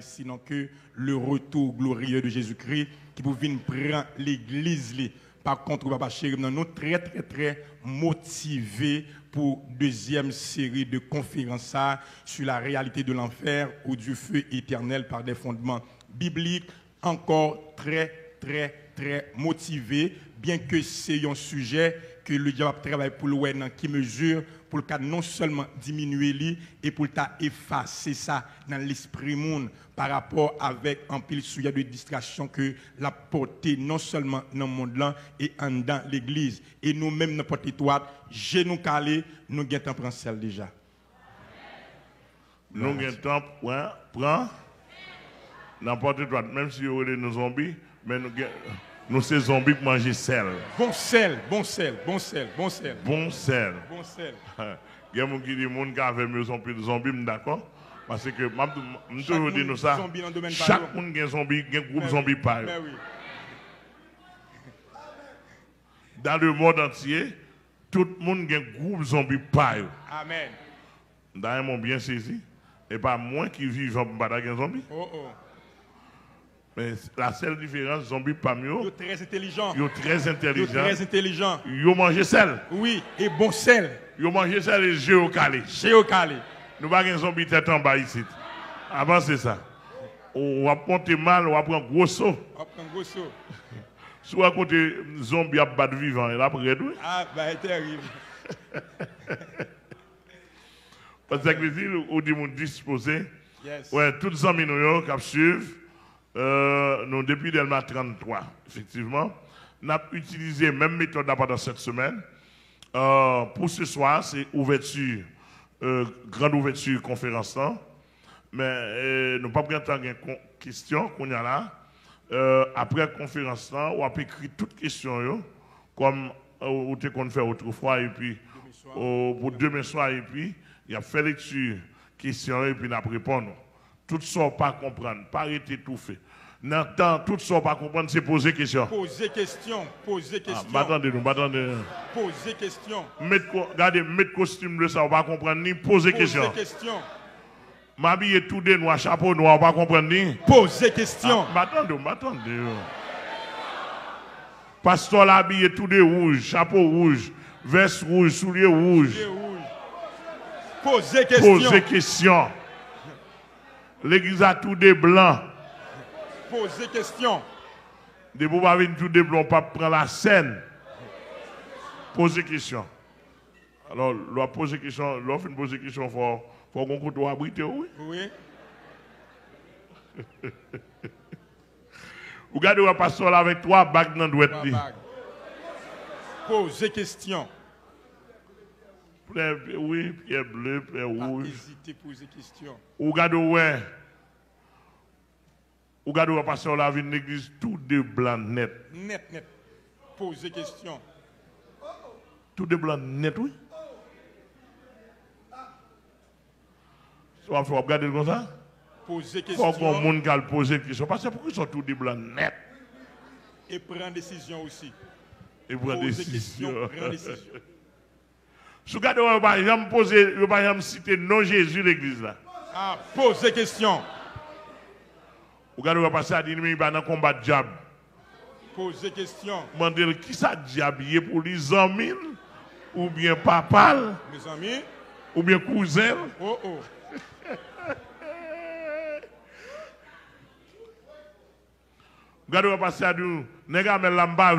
sinon que le retour glorieux de Jésus-Christ qui vous venir prendre l'église. Par contre, papa chéri, nous sommes très, très, très motivés pour deuxième série de conférences sur la réalité de l'enfer ou du feu éternel par des fondements bibliques. Encore très, très, très motivés, bien que c'est un sujet que le diable travaille pour le dans qui mesure pour le non seulement diminuer lui et pour effacer ça dans l'esprit monde par rapport avec un pile sujet de distraction que la portée non seulement dans le monde là et en dans l'église. Et nous-mêmes dans porte étoile nous calé nous avons temps celle déjà. Nous temps prend n'importe étoile même si vous êtes nos zombies mais nous nous sommes zombies pour manger sel. Bon sel, bon sel, bon sel, bon sel. Bon sel. Bon sel. Il y a des gens qui disent que les mieux sont plus de zombies, d'accord Parce que je toujours dit nous ça. Chaque monde qui a un zombie, un groupe zombie par Dans le monde entier, tout le monde a un groupe zombie par Amen. D'ailleurs, m'ont bien saisi. Et pas moi qui vis dans un zombie. Oh oh. Mais la seule différence, zombie pas mieux. Ils sont très intelligents. Ils sont très intelligents. Ils très intelligents. Ils mangent sel. Oui, et bon sel. Ils mangent sel et géocalé. Géocalé. Nous pas un zombie tête en bas ici. Avant c'est ça. On va monter mal, on va prendre gros saut. On va prendre gros saut. Soit côté zombie à battre vivant, et là après tout. Ah, bah terrible. Parce que on dit mon disposé. Yes. Ouais, tous les amis nous qui suivent. Euh, nous, depuis Delma 33, effectivement, nous avons utilisé la même méthode pendant cette semaine. Euh, pour ce soir, c'est ouverture, euh, grande ouverture conférence. Mais nous n'avons pas pris de question qu'on a là. après la conférence, on a écrit toutes les questions, comme on a fait autrefois, et puis pour demain soir, et puis il a fait lecture, questions, et puis on a répondu. Tout ça, pas comprendre, pas arrêter tout fait. N'entend tout ça, pas comprendre, c'est poser question. Poser question, poser ah, question. Ah, attendez Poser question. regardez, mettre costume de ça, on va comprendre ni poser question. Poser question. M'habiller tout de noir, chapeau noir, on va comprendre ni. Poser question. Ah, attendez, attendez. Pasteur habillé tout de rouge, chapeau rouge, veste rouge, souliers rouge. Souliers rouge. Poser question. Poser question. L'église a tout des blancs. Poser question. De vous pas venir tout blancs, pas prendre la scène. Poser question. Alors, l'on poser question, l'on fait poser question, il faut, qu'on couteau abriter, oui? Oui. Vous regardez un pasteur là avec trois bagues dans le doigt. Poser question. Oui, pierre bleu, rouge. Hésitez poser question. Ou regardez ouais. Ou regardez ouais pasteur là une église tout de blanc net. Net net. Poser question. Tout de blanc net oui. Soit faut regarder comme ça. Poser question. Faut qu'on monde qui poser question parce que pourquoi ils sont tout de blanc net. Et prendre décision aussi. Et prendre décision. Prendre décision. Si vous regardez, vous ne vous pas citer non Jésus l'église là. Ah, posez question. Vous regardez, vous passer à dire, il va dans le combat de diable. Posez question. Demandez qui ça diable? Pour les amis ou bien papa Mes amis ou bien cousin? Oh oh. Regardez, vous passer à dire, nest mais l'amba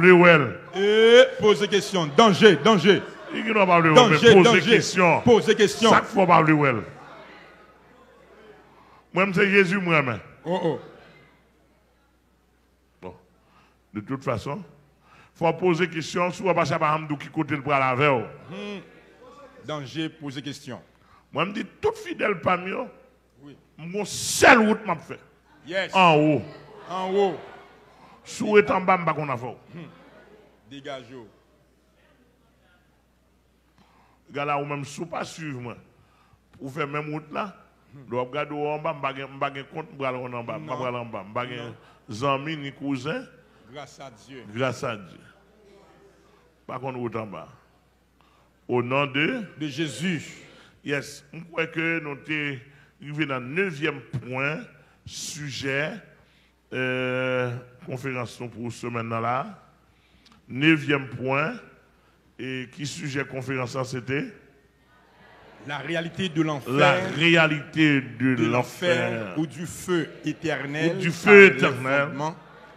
Eh, posez question. Danger, danger. Il ne pas danger. question. Poser question. Chaque fois, pas well. Moi, c'est Jésus, moi-même. Oh oh. Bon. De toute façon, il faut poser question. Pas ça, par qui côté le bras la veille. Hmm. Danger, poser question. Moi, je dis tout fidèle parmi eux. Mon seul route m'a fait. Yes. En haut. En haut. Sous et en bas, je qu'on a fait. Hmm. Dégage. Gala ou même sous pas suivre moi. Pour faire même route là. Je regarde en bas, je ne pas compte aller en bas, je ne en bas. Je pas amis ni cousin. Grâce à Dieu. Grâce à Dieu. Pas contre en bas? Au nom de? De Jésus. Yes, je crois que nous sommes arrivés dans le neuvième point sujet, euh, conférence pour ce maintenant-là. Neuvième point, et qui sujet conférence c'était? La réalité de l'enfer. La réalité de, l'enfer. Ou du feu éternel. Ou du feu éternel.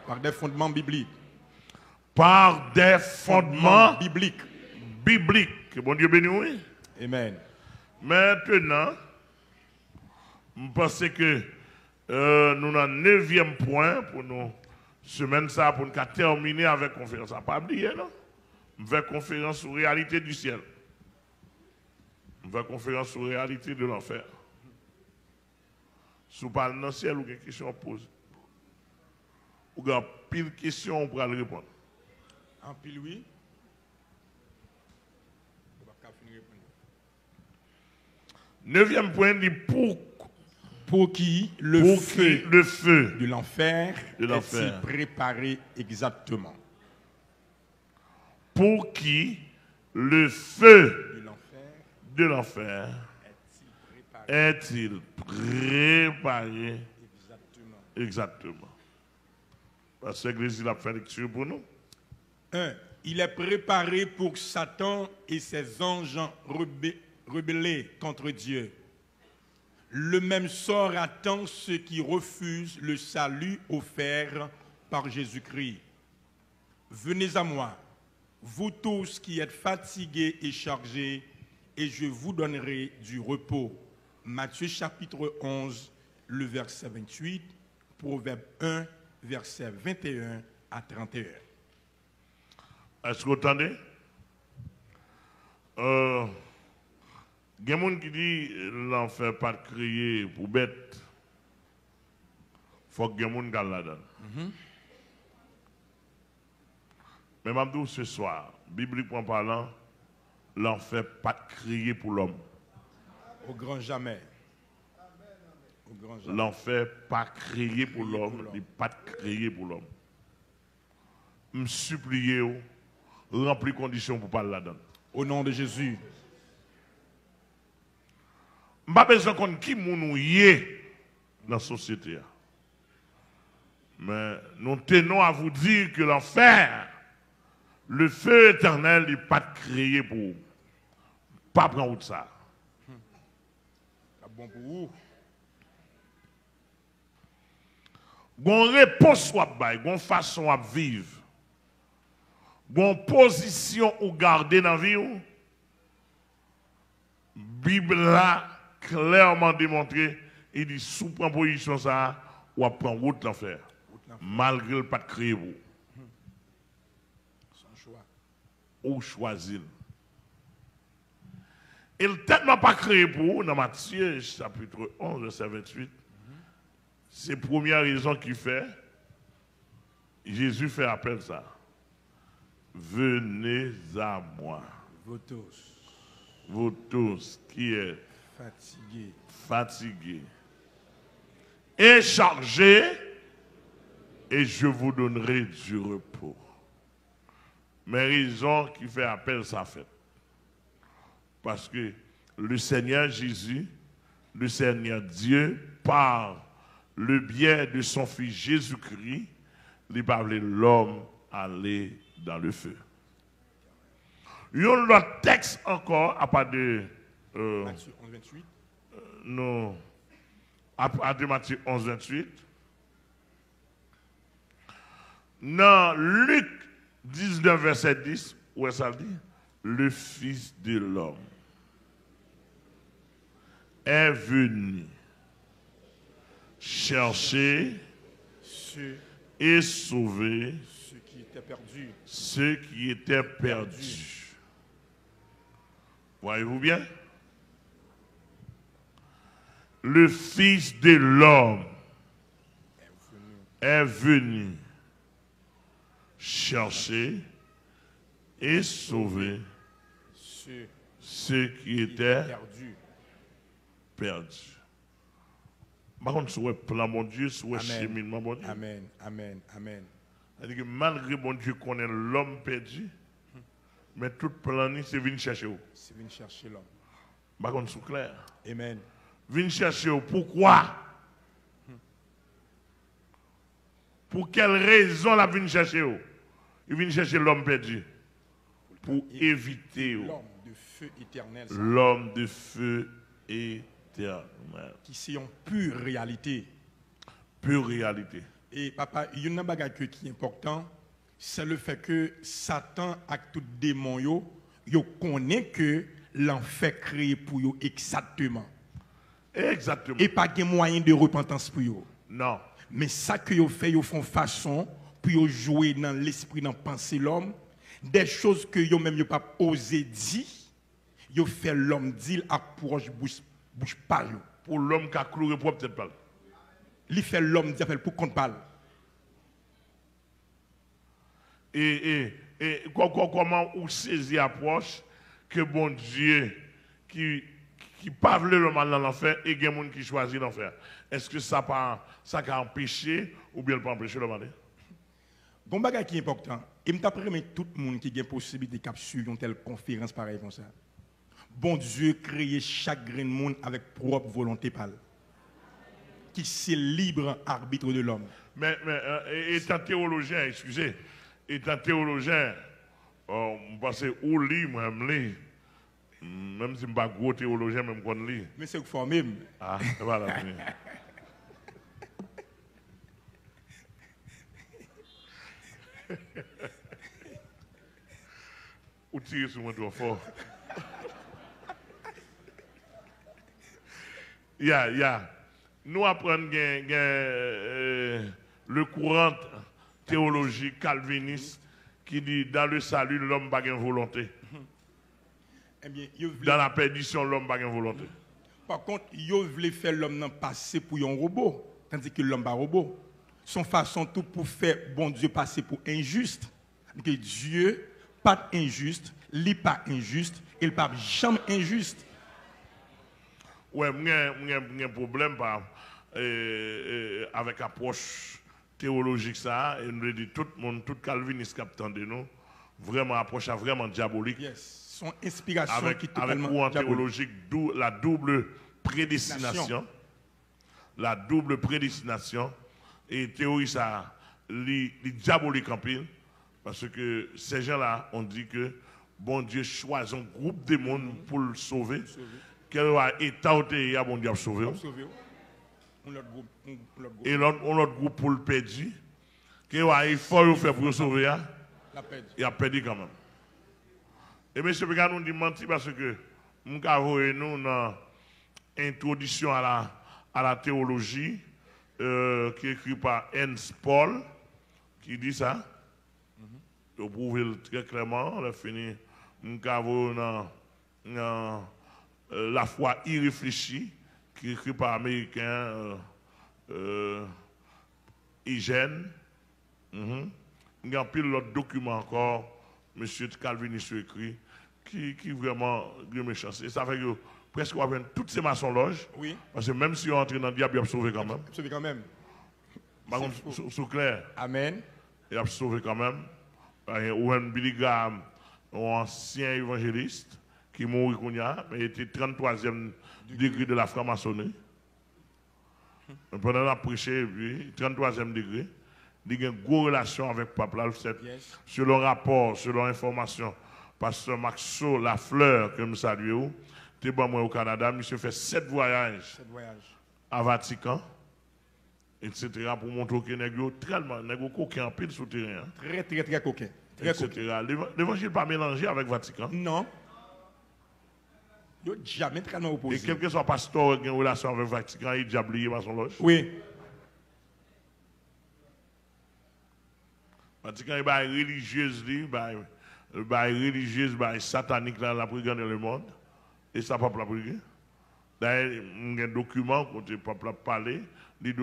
Par des fondements bibliques. Par des fondements, bibliques. Bibliques. Bon Dieu béni, oui. Amen. Maintenant, je pense que euh, nous avons un neuvième point pour nous semaine ça pour nous terminer avec conférence. Pas oublier, non? Une conférence sur la réalité du ciel. Une conférence sur la réalité de l'enfer. Si vous parlez dans le ciel, ou quelque question à poser. Ou avez pile de questions, on pourra répondre. En pile, oui. Neuvième point dit pour, pour qui le feu, le feu de l'enfer est préparé exactement? Pour qui le feu de l'enfer est-il préparé, exactement? Parce que l'Église a fait lecture pour nous. Un, il est préparé pour Satan et ses anges rebellés contre Dieu. Le même sort attend ceux qui refusent le salut offert par Jésus-Christ. Venez à moi, vous tous qui êtes fatigués et chargés, et je vous donnerai du repos. Matthieu chapitre 11, le verset 28, Proverbe 1, verset 21 à 31. Est-ce que vous entendez? Euh, Il y a des gens qui disent l'enfer pas créé pour bête. Il faut que des gens là-dedans. Mais je ce soir, bibliquement parlant, l'enfer pas créé pour l'homme. Au grand jamais. L'enfer pas créé pour l'homme, il pas créé pour l'homme. Je supplie, remplir conditions pour parler là-dedans. Au nom de Jésus. Je pas besoin qu'on qui nous dans la société. Mais nous tenons à vous dire que l'enfer, le feu éternel, n'est pas créé pour pas prendre ça. C'est bon pour vous. Gon réponse bail, gon façon à vivre. Gon position ou garder dans la vie ou. Bible a clairement démontré, il dit sous prend position ça ou à prendre route l'enfer. Malgré le pas de créer vous. Choix. Ou choisir. Il tellement pas créé pour vous, dans Matthieu chapitre 11, verset 28. C'est la première raison qu'il fait. Jésus fait appel ça. Venez à moi. Vous tous. Vous tous qui êtes fatigués. Fatigués. Et chargés. Et je vous donnerai du repos. Mais raison qui fait appel ça fait. Parce que le Seigneur Jésus, le Seigneur Dieu, par le bien de son Fils Jésus-Christ, il parlé l'homme aller dans le feu. Il y a un autre texte encore à part de. Euh, Matthieu 11, 28. Euh, non. À, de Matthieu 11, 28. Dans Luc 19, verset 10, où est-ce ça dit? Le Fils de l'homme est venu chercher et sauver ceux qui étaient perdus. Ceux qui étaient perdus. Voyez-vous bien? Le Fils de l'homme est venu chercher et sauver ceux, qui étaient perdus perdu. Par contre, sur le plan mon Dieu, sur le cheminement mon Dieu. Amen, amen, amen. C'est-à-dire que malgré mon Dieu qu'on est l'homme perdu, mais tout plan, c'est venir chercher où? C'est venir chercher l'homme. Par contre, c'est clair. Amen. Venir chercher où? Pourquoi? Pour quelle raison la vient chercher Il vient chercher l'homme perdu. Pour éviter. L'homme de feu éternel. L'homme de feu éternel. Qui c'est en pure réalité. Pure réalité. Et papa, il y a une chose qui est important, c'est le fait que Satan a tout démon yo, yo connaît que l'enfer créé pour eux exactement. Exactement. Et pas de moyen de repentance pour eux. Non. Mais ça que vous fait, vous font façon pour jouer dans l'esprit, dans penser l'homme, des choses que vous même pas osé dire, vous fait l'homme dire approche bouche bouche pas Pour l'homme qui a cloué pour peut-être pas. Il fait l'homme dit pour qu'on parle. Et, et, et comment vous saisissez approche que bon Dieu qui qui pas le mal dans l'enfer et il y a des gens qui choisissent l'enfer? Est-ce que ça pas ça a empêché ou bien pas empêché le mal Bon bagage qui est important, et me permet tout le monde qui a possibilité de capsuler une telle conférence pareille comme ça. Bon Dieu créé chaque grain de monde avec propre volonté pâle. Qui c'est libre arbitre de l'homme. Mais, mais euh, étant théologien, excusez, étant théologien, oh, je pense où lit, moi, je même si je ne suis pas gros théologien, même qu'on lit. Mais c'est fort même. Ah, voilà. Ou tirer sur moi trop fort. Ya, ya. Nous apprenons euh, le courant théologique calviniste qui dit dans le salut, l'homme n'a pas de volonté. Eh Dans la perdition, l'homme n'a pas de volonté. Par contre, il voulait faire l'homme passer pour un robot, tandis que l'homme n'est pas robot. Son façon tout pour faire bon Dieu passer pour injuste. Que Dieu, pas injuste, n'est pas injuste, il n'est pas jamais injuste. Ouais, j'ai un problème avec l'approche théologique ça, et nous dit tout le monde, tout calviniste qui de nous, vraiment approche vraiment diabolique. Yes son inspiration avec, qui est théologique, la double prédestination, la double prédestination, et théorie ça, les diabolique en pile, parce que ces gens-là ont dit que bon Dieu choisit un groupe de monde pour le sauver, va état y a bon Dieu sauver. Et l'autre groupe pour le perdre, qu'il va effort faire pour le sauver, il a perdu quand même. Et M. Pégan nous dit menti parce que nous avons nous dans introduction à la, à la théologie euh, qui est écrit par Hans Paul qui dit ça. Vous pouvez très clairement, on a fini. Nous avons dans euh, la foi irréfléchie qui est écrit par Américain euh, euh, Hygiène. Mm Il y a un pile d'autres documents encore, M. Calviniste écrit qui, qui vraiment méchant. Et ça fait que presque on a toutes ces maçons loges. Oui. Parce que même si on entre dans le diable, il a sauvé quand même. Sauvé quand même. Par contre, c'est clair. Amen. Il a sauvé quand même. Ou un Billy Graham, un ancien évangéliste, qui mourit mais il était 33e degré de la franc-maçonnerie. Pendant la prêché, 33e degré, il y a une grosse relation avec Papa yes. selon rapport, selon information Pasteur Maxo Lafleur, que nous saluons, tu bon moi au Canada, monsieur fait sept voyages, à Vatican, etc. pour montrer que nous tellement, nous coquin en pile souterrain. Hein. Très, très, très coquin. L'évangile pas mélangé avec Vatican? Non. Il jamais opposé. Et quel que soit pasteur qui a une relation avec Vatican, il a oublié par son loge. Oui. Vatican est religieuse, il bah, religieuse, bah, satanique là, la gagner le monde. Et ça, pas la brigade. D'ailleurs, il y a un document qu'on ne pas parler, il dit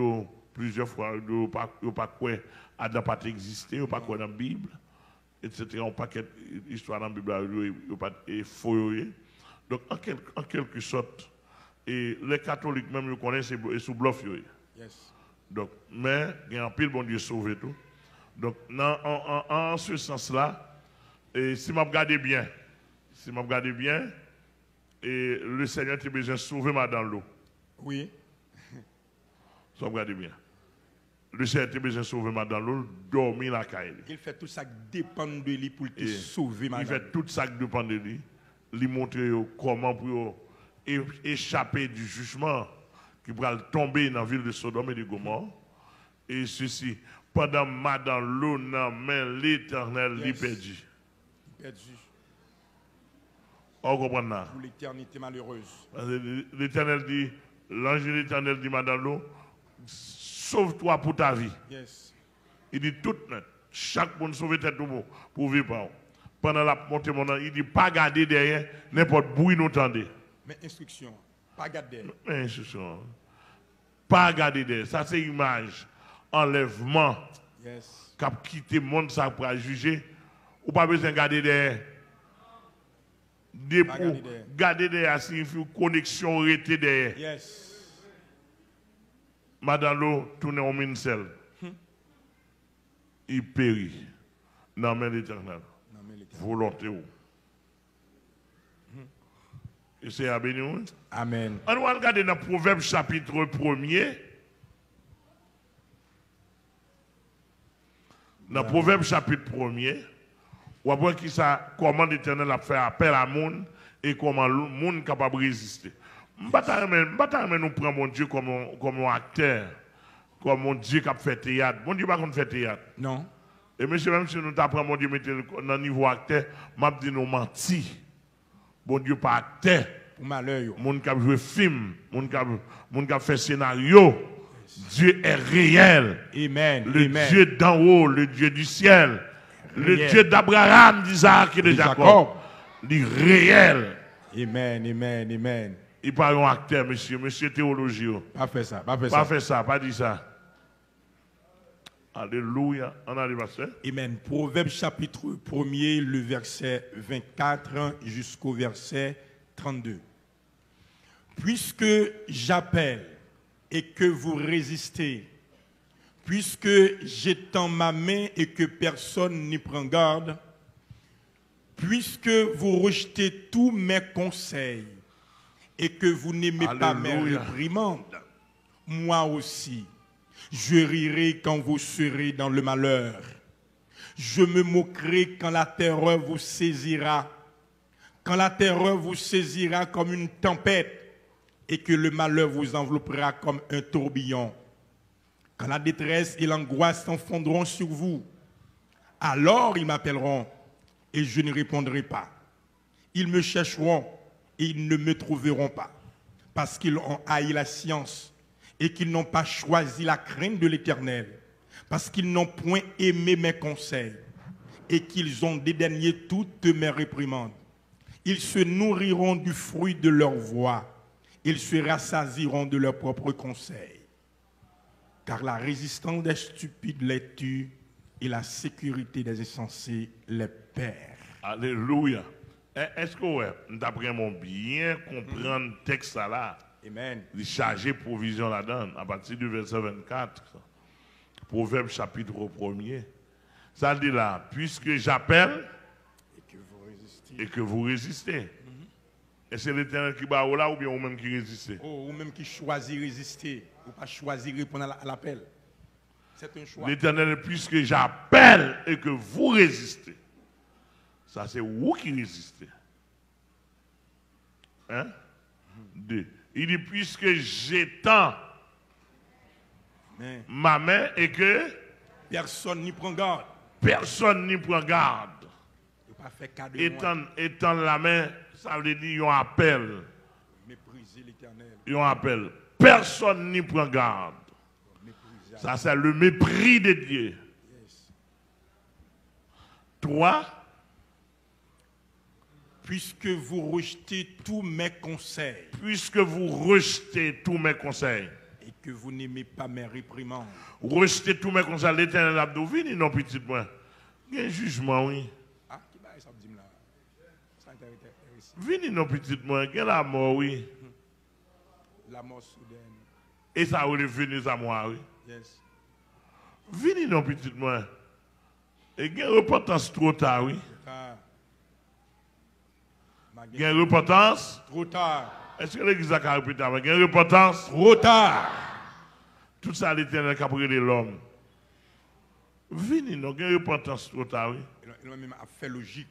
plusieurs fois, il ne pas quoi Adam pas existé, il pas quoi dans la Bible, etc. On pas histoire dans la Bible, il pas faux. Donc, en quelque, en quelque sorte, et les catholiques même, ils connaissent, et sous bluff. Yes. Donc, mais, il y a un pile bon Dieu sauvé tout. Donc, en, en, en ce sens-là, et si je regarde bien, si je regarde bien, et le Seigneur a besoin de sauver ma dans l'eau. Oui. Si je regarde bien. le Seigneur était besoin de sauver madame l'eau, dormir la caille. Il fait tout ça qui dépend de lui pour te sauver madame. Il fait tout ça qui dépend de lui. Il montre comment pour échapper du jugement qui va tomber dans la ville de Sodome et de Gomorre. Et ceci, pendant madame l'eau, mais l'éternel yes. perdu. Perdu. On comprend ça. Pour l'éternité malheureuse. L'éternel dit, l'ange de l'éternel dit, madame l'eau, sauve-toi pour ta vie. Yes. Il dit tout net. Chaque monde sauve tête pour, pour vivre. Pendant la montée, il dit pas garder derrière n'importe bruit nous tendez. Mais instruction, pas garder. Mais instruction. Pas garder derrière. Ça c'est image. Enlèvement. Yes. Cap quitter le monde ça pour juger. Ou pas besoin de garder derrière. Des pour garder derrière signifie connexion arrêtée derrière. Yes. Madame l'eau tourne au mincel. Il périt dans la main l'éternel. Volonté. Et c'est à bénir. Amen. On va regarder dans Proverbe chapitre 1er. Dans Proverbe chapitre 1er, on va voir qui ça, comment l'éternel a fait appel à monde et comment le monde est capable de résister. Je ne nous prendre mon Dieu comme un, comme un acteur, comme mon Dieu qui a fait théâtre. Mon Dieu, pas qu'on fait théâtre. Non. Et monsieur, même si nous t'apprenons, mon Dieu, mettez dans le niveau acteur, m'a dit nous menti. Mon Dieu, pas acteur. Pour malheur. Mon qui a joué film, mon qui a, fait scénario. Dieu est réel. Amen. Le Dieu d'en haut, le Dieu du ciel. Le Dieu d'Abraham, d'Isaac et de, Jacob. Le réel. Amen, amen, amen. Il parle un acteur, monsieur, monsieur théologie. Pas fait ça, pas fait ça. Pas fait ça, pas dit ça. Alléluia. On arrive à ça. Amen. Proverbe chapitre 1er, le verset 24 jusqu'au verset 32. Puisque j'appelle et que vous résistez, puisque j'étends ma main et que personne n'y prend garde, puisque vous rejetez tous mes conseils, et que vous n'aimez pas mes réprimandes, moi aussi, je rirai quand vous serez dans le malheur. Je me moquerai quand la terreur vous saisira, quand la terreur vous saisira comme une tempête et que le malheur vous enveloppera comme un tourbillon. Quand la détresse et l'angoisse s'enfondront sur vous, alors ils m'appelleront et je ne répondrai pas. Ils me chercheront et ils ne me trouveront pas, parce qu'ils ont haï la science et qu'ils n'ont pas choisi la crainte de l'Éternel, parce qu'ils n'ont point aimé mes conseils et qu'ils ont dédaigné toutes mes réprimandes. Ils se nourriront du fruit de leur voix, ils se rassasiront de leurs propres conseils. Car la résistance des stupides les tue et la sécurité des insensés les perd. Alléluia. Eh, est-ce que d'après mon bien comprendre texte là Amen. Il chargé provision là-dedans, à partir du verset 24. Proverbe chapitre 1er. Ça dit là, puisque j'appelle et que vous résistez. Et c'est l'éternel qui bat là ou bien vous-même qui résistez? Oh, Ou même qui choisit résister, ou pas choisir répondre à l'appel. C'est un choix. L'éternel, puisque j'appelle et que vous résistez. Ça, c'est vous qui résistez. Hein? Deux. Il dit, puisque j'étends ma main et que personne n'y prend garde. Personne n'y prend garde. Étendre, la main, ça veut dire un appel. Mépriser l'éternel. Un appel. Personne n'y prend garde. Ça, c'est le mépris de Dieu. Trois, Puisque vous rejetez tous mes conseils. Puisque vous rejetez tous mes conseils. Et que vous n'aimez pas mes réprimandes. Rejetez tous mes conseils. L'éternel a dit, non, petit moi. Il y a un jugement, oui. Ah, qui va ça dire là? Vini non petit moi, il y a la mort, oui. La mort soudaine. Et ça aurait venu à moi, oui. Yes. Vini non petit moi. Et il y a une repentance trop tard, oui. Il y a une repentance Trop tard. Est-ce que l'église a répété avant Il y a une repentance Trop tard. Tout ça, l'éternel qui a pris l'homme. Venez, nous avons une repentance totale. Il a même fait logique.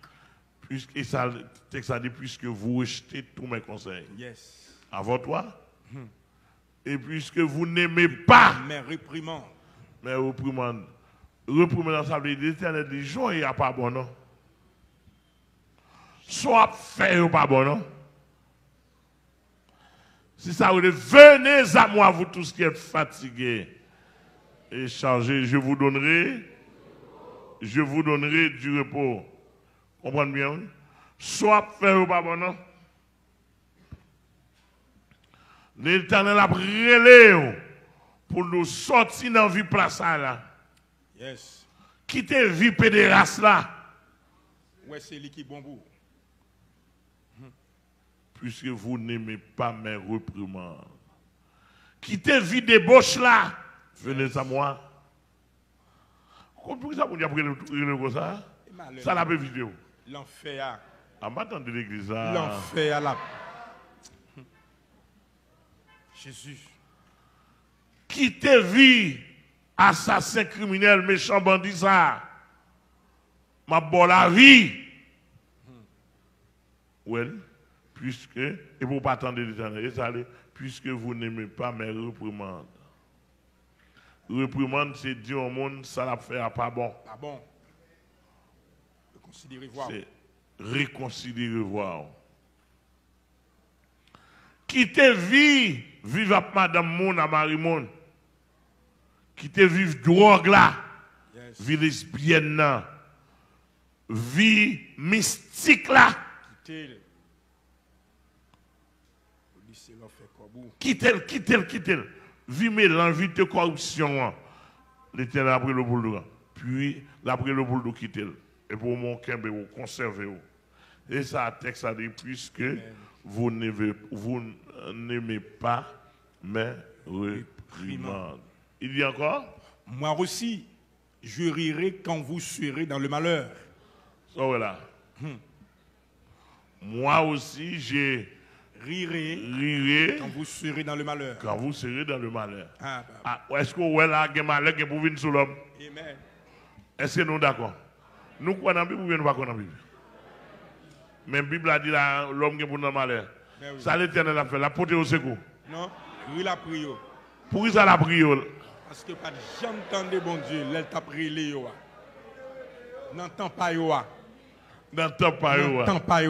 Puisque, et ça, texte a dit, puisque vous rejetez tous mes conseils. Yes. Avant toi. Et puisque vous n'aimez pas mes réprimandes. Mes réprimandes. Réprimandes, ça veut dire l'éternel dit, joie, il n'y a pas bon, non? Soit fait ou pas bon, non? Si ça veut dire, venez à moi, vous tous qui êtes fatigués et chargés, je vous donnerai, je vous donnerai du repos. Comprenez bien? Soit fait ou pas bon, non? L'éternel a brûlé pour nous sortir dans la vie place là. Yes. Quitter la vie pédéraste là. Ouais, c'est lui qui bon bout. Puisque vous n'aimez pas mes reprimandes. Quittez vie débauche là. Venez à moi. Pourquoi ça vous dire comme ça? Ça la vidéo. L'enfer. En battant de l'église. L'enfer à la. Jésus. Quittez vie, assassin criminel, méchant bandit ça. Ma bonne la vie. Oui, puisque, et vous pas attendre l'éternel, puisque vous n'aimez pas mes reprimandes. Reprimande, c'est dire au monde, ça l'a fait à pas bon. Pas bon. Reconsidérer voir. C'est réconsidérer voir. Quittez vie vive avec madame Moun à Marie Moun. Qui te vive drogue là. Yes. Vie lesbienne là. Vie mystique là. Quittez, quittez, quittez. Vie mélange, vie de corruption. L'éternel a pris le boulot. Puis, il a pris le boulot, quittez. Et pour mon cœur, vous conservez. Et ça, texte a dit, puisque vous n'aimez pas mais réprimandes. Il a encore? Moi aussi, je rirai quand vous serez dans le malheur. Ça voilà. Hmm. Moi aussi, je rirai, rirai quand vous serez dans le malheur. Quand vous serez dans le malheur. Ah, bah. ah, Est-ce que vous avez un malheur qui pour venir sur l'homme? Amen. Est-ce que nous d'accord? Nous croyons dans la Bible ou nous pas dans la Bible? Mais la Bible a dit l'homme qui est pour le malheur. Ben ça l'éternel a fait, la portée au secours. Non oui, la prière. Pour ça la prière Parce que pas j'entendais bon Dieu, elle t'a prié yo. N'entends pas. N'entends pas. N'entends pas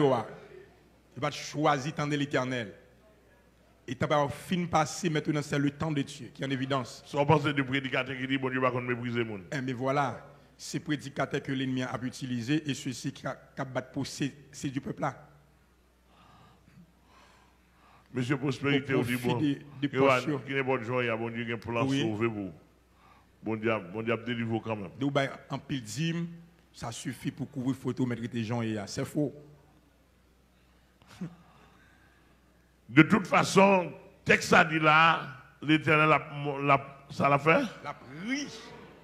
Tu vas choisir temps de l'éternel. Et tu vas fin passé maintenant, c'est le temps de Dieu qui est en évidence. Sans penser de prédicateur qui dit bon Dieu va mépriser monde. Eh, mais voilà, ces prédicateurs que l'ennemi a utilisés et ceux-ci qui battu pour c'est du peuple là. Monsieur Prospérité, on dit bon, qui n'est bon joie, il y a bon Dieu qui a plan sauver vous. Bon Dieu, bon Dieu, délivrer quand même. Donc, en pile ça suffit pour couvrir photo, mettre des gens et c'est faux. De toute façon, texte a dit là, l'éternel, ça l'a fait? La prie.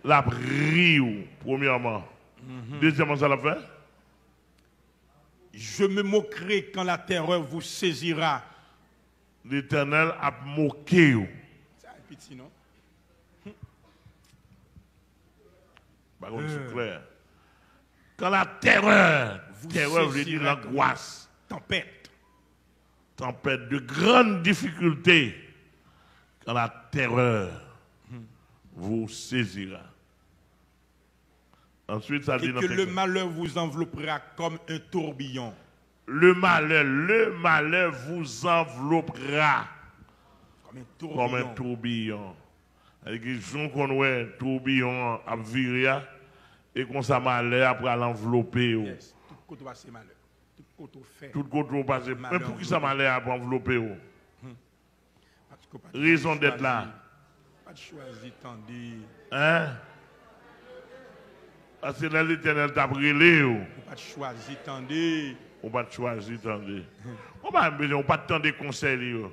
La prie, premièrement? Mhm. Deuxièmement, ça l'a fait? Je me moquerai quand la terreur vous saisira l'Éternel a moqué. C'est un petit, non? Par contre, c'est euh. clair. Quand la terreur, Vous terreur dire l'angoisse, tempête, tempête de grandes difficultés, quand la terreur vous saisira. Ensuite, ça dit Et que le malheur vous enveloppera comme un tourbillon le malheur, le malheur vous enveloppera comme un tourbillon. Avec gens qu'on voit tourbillon à virer et qu'on ça malheur après l'envelopper. Yes. Tout côté malheur. Tout fait. Tout côté passe. Mais pour qui ça malheur après envelopper hmm. Raison d'être là. Pas de choisir tandis. Hein? Parce que l'éternel t'a brûlé. Pas de choisir tandis on va choisir attendez. On pas besoin, pas tant de conseils.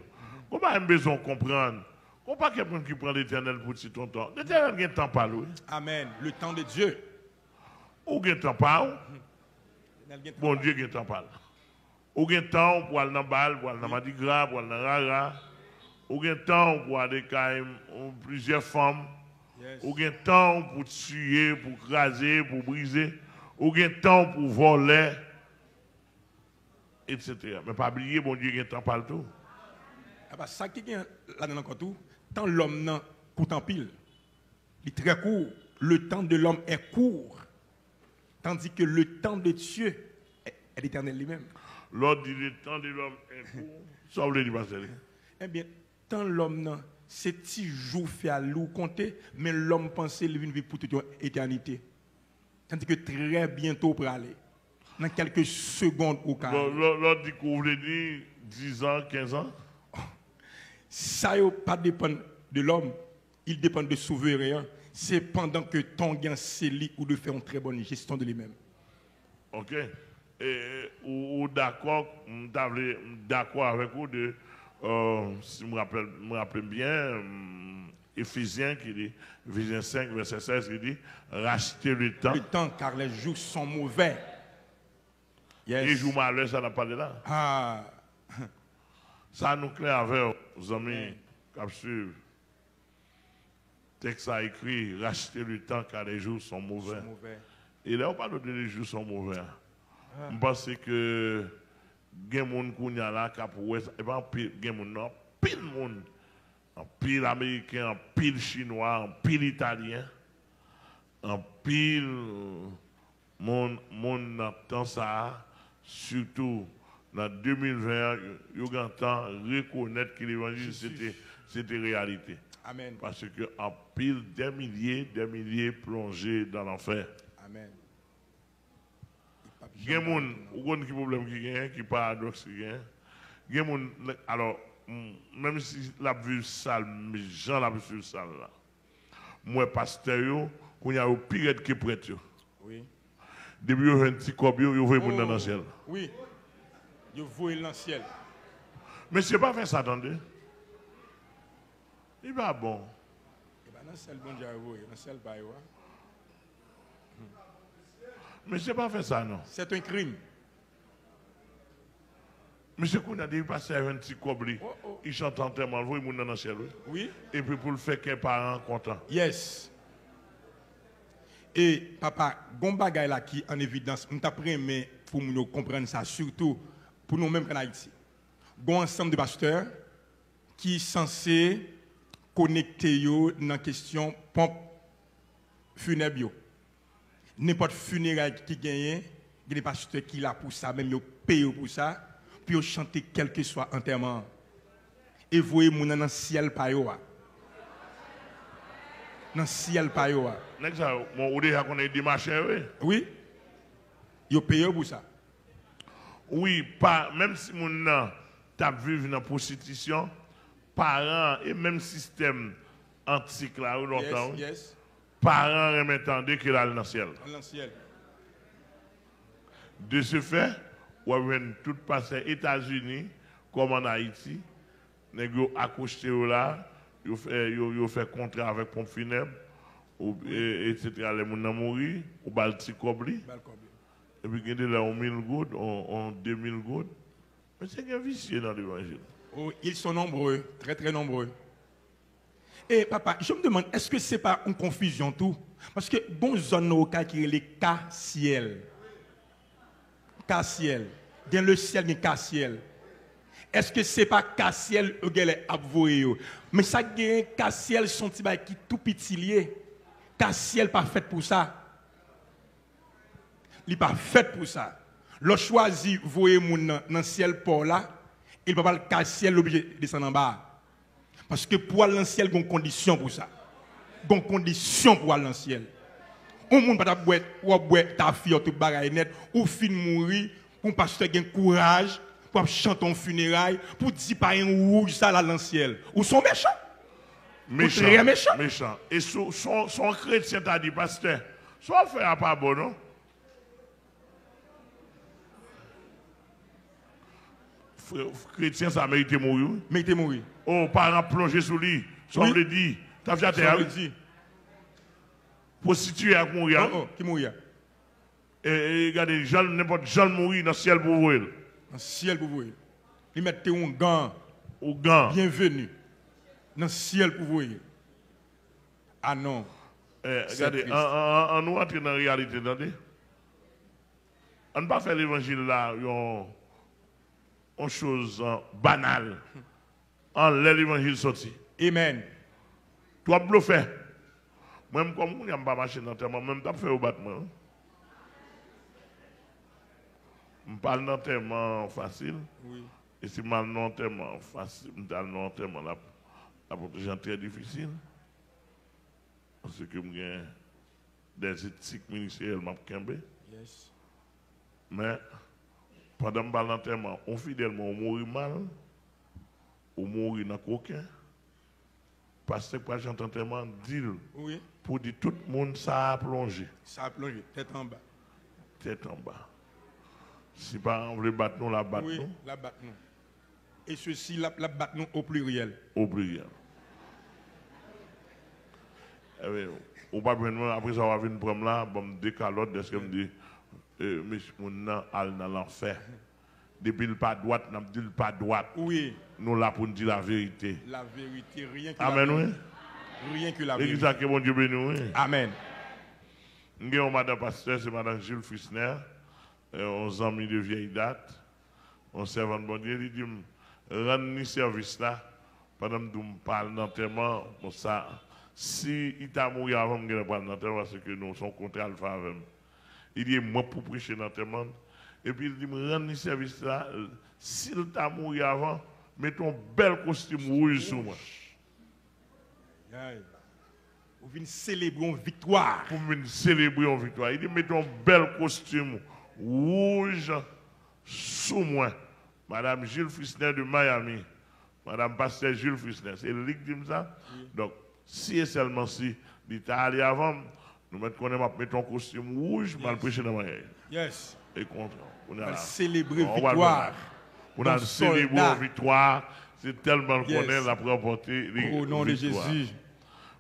On pas besoin de comprendre? On pas quelqu'un qui prend l'éternel pour si ton temps? L'éternel a un temps pas lui. Amen. Le temps de Dieu. Ou un temps pas. Bon Dieu a un temps pas. Ou un temps pour aller dans le bal, pour aller dans pour aller dans Rara. Ou gen temps pour aller ou plusieurs femmes. Ou gen temps pour tuer, pour craser, pour briser. Ou gen temps pour voler. Etc. Mais pas oublier, bon Dieu, gen temps partout. Ah bah, ça qui est là-dedans encore tout, tant l'homme n'a court en pile. Il est très court. Le temps de l'homme est court. Tandis que le temps de Dieu est, éternel lui-même. L'autre dit le temps de l'homme est court. Ça veut dire, Eh bien, tant l'homme c'est petit jour fait à l'eau compter, mais l'homme pensait qu'il vivre pour toute l'éternité. Tandis que très bientôt pour aller, dans quelques secondes au cas. L'autre dit qu'on voulait dire 10 ans, 15 ans Ça ne pas dépend de l'homme, il dépend de souverain. C'est pendant que ton gain s'élit ou de faire une très bonne gestion de lui-même. Ok. Et, ou, ou d'accord, d'accord avec vous de euh, si je me rappelle, me rappelle bien, euh, Éphésiens qui dit, Éphésiens 5, verset 16, qui dit, racheter le temps. Le temps, car les jours sont mauvais. Yes. Les jours malheurs, ça n'a pas de là. Ah. Ça nous clair avec nos amis qui suivent. Texte a écrit, racheter le temps car les jours sont mauvais. Et là, on parle de les jours sont mauvais. Je pense que gen moun kounya la kap wè, e pa pil, gen moun nan, pile moun, en pile américain, en pile chinois, en pile italien, en pile moun nan tan sa, surtout dans 2020, yo gantan reconnaître que l'évangile c'était c'était réalité. Amen. Parce que en pile des milliers, des milliers plongés dans l'enfer. Amen. Gen moun, ou kon ki problem ki gen, ki paradoxe ki gen. Gen moun, alors, même si la vie sale, mais gens la vie sale là. Moi, pasteur yo, qu'on y a au pire que prêtre. Oui. Depuis un petit cob yo, yo voye moun dans le ciel. Oui. Yo voye dans le ciel. Mais c'est pas fait ça, attendez. Il va bon. Eh ben, dans le ciel, bon Dieu, dans le ciel, bah, mais je n'ai pas fait ça, non. C'est un crime. Monsieur Kouna dit passer un petit cobli. Oh, oh. Il chante en termes, il dans le ciel. Oui. Et puis pour le faire qu'un parent content. Yes. Et papa, bon bagay là qui en évidence, nous t'apprenons mais pour nous comprendre ça, surtout pour nous-mêmes en Haïti. Bon ensemble de pasteurs qui sont censés connecter dans la question pompe funèbre n'importe funérailles qui gagne, il y a des pasteurs qui là pour ça, même ils payent pour ça, puis ils chantent quel que soit enterrement. Et vous voyez, dans le ciel par Dans le ciel par yo. Mon déjà qu'on est oui. Oui. Ils payent pour ça. Oui, pas, même si mon t'a vécu dans la prostitution, parents et même système antique là, longtemps. Yes, yes parents m'entendent qu'il a dans le ciel. De ce fait, on a tout passé aux États-Unis comme en Haïti, ils accouché là, ils ont fait contrat avec pompe funèbre, etc. Les gens ont mouru, au Balticobli. Et puis, ils ont 1000 gouttes, on 2000 gouttes. Mais c'est un vicieux dans l'évangile. Oh, ils sont nombreux, très très nombreux. Et papa, je me demande, est-ce que ce n'est pas une confusion tout? Parce que bon zone qui est les cas ciel. Cas ciel. Dans le ciel, il. Est-ce que ce n'est pas cas ciel que est avoué Mais ça gagne cas ciel sont qui tout petit lié. Cas ciel pas fait pour ça. Il n'est pas fait pour ça. Le choisi voyer mon dans le ciel pour là, il ne peut pas le cas ciel obligé de descendre en bas. Parce que pour aller dans le ciel, il y a une condition pour ça. Il y a une condition pour aller dans le ciel. On ne peut pas boire ta fille ou tout bagaille net, ou fin mourir, pour pasteur ait courage, pour chanter en funérailles, pour dire pas un rouge ça là dans le ciel. Ou sont méchants. Méchants. Très méchants. Méchants. Et son, son, son chrétien t'a dit, pasteur, soit faire pas bon, non? chrétien, ça mérite mourir. Mérite mourir. Oh, parents plongé sous lui. Ça veut dire. T'as vu à terre? Prostitué à mourir. Oh, oh, qui mourir. Et, regardez, n'importe Jean mourir dans le ciel pour vous. Dans le ciel pour vous. Ils mettent un gant. Au gant. Bienvenue. Dans le ciel pour vous. Ah non. Eh, regardez, on nous entre dans la réalité, attendez. On ne pas faire l'évangile là, une chose euh, banale. Laisse l'évangile sorti. Amen. Toi, bluffé. Même comme on n'a pas marché dans le même pas fait au battement. Je parle d'un terme facile. Oui. Et si je parle d'un facile, je parle d'un des gens très difficile. Parce que j'ai des éthiques ministérielles, je yes. Mais pendant que je parle d'un terme, on fidèlement, on mourit mal, on mourit dans coquin. Parce que pour j'entends tellement dire, oui. pour dire tout le monde, ça a plongé. Ça a plongé, tête en bas. Tête en bas. Si pas on veut battre nous, la battre oui, la battre nous. Et ceci, la, la battre nous au pluriel. Au pluriel. Eh ou pas besoin, après ça, on va venir prendre là, bon, décalote, est-ce que me dit, euh, mais mon al dans l'enfer. Depuis le pas droite, n'a dit le pas droite. Oui. Nous là pour nous dire la vérité. La vérité, rien que Amen, la vérité. oui. Rien que la vérité. Et ça que mon Dieu béni, oui. Amen. Nous avons madame pasteur, c'est madame Jules Fissner, 11 ans de vieille date. On servant de bon Dieu, il dit, rendre service là, pendant que nous parlons d'enterrement, pour ça, si il t'a mouru avant, je ne pas d'enterrement parce que nous sommes contre Alpha avec Il dit, moi pour prêcher. Et puis il dit, rendre service là, s'il t'a mouru avant, mettons bel costume rouge sur moi. Vous venez célébrer une victoire. Pour venir célébrer une victoire. Il dit, mettons bel costume rouge sous moi. Madame Jules Frisner de Miami. Madame Pasteur Jules Frisner. C'est lui qui dit ça? Donc, si et seulement si l'État allé avant, nous mettons un costume rouge, mal prêcher dans ma Yes. Et contre. On a célébrer victoire. On a célébré victoire. C'est tellement qu'on est la remporter Au nom de Jésus.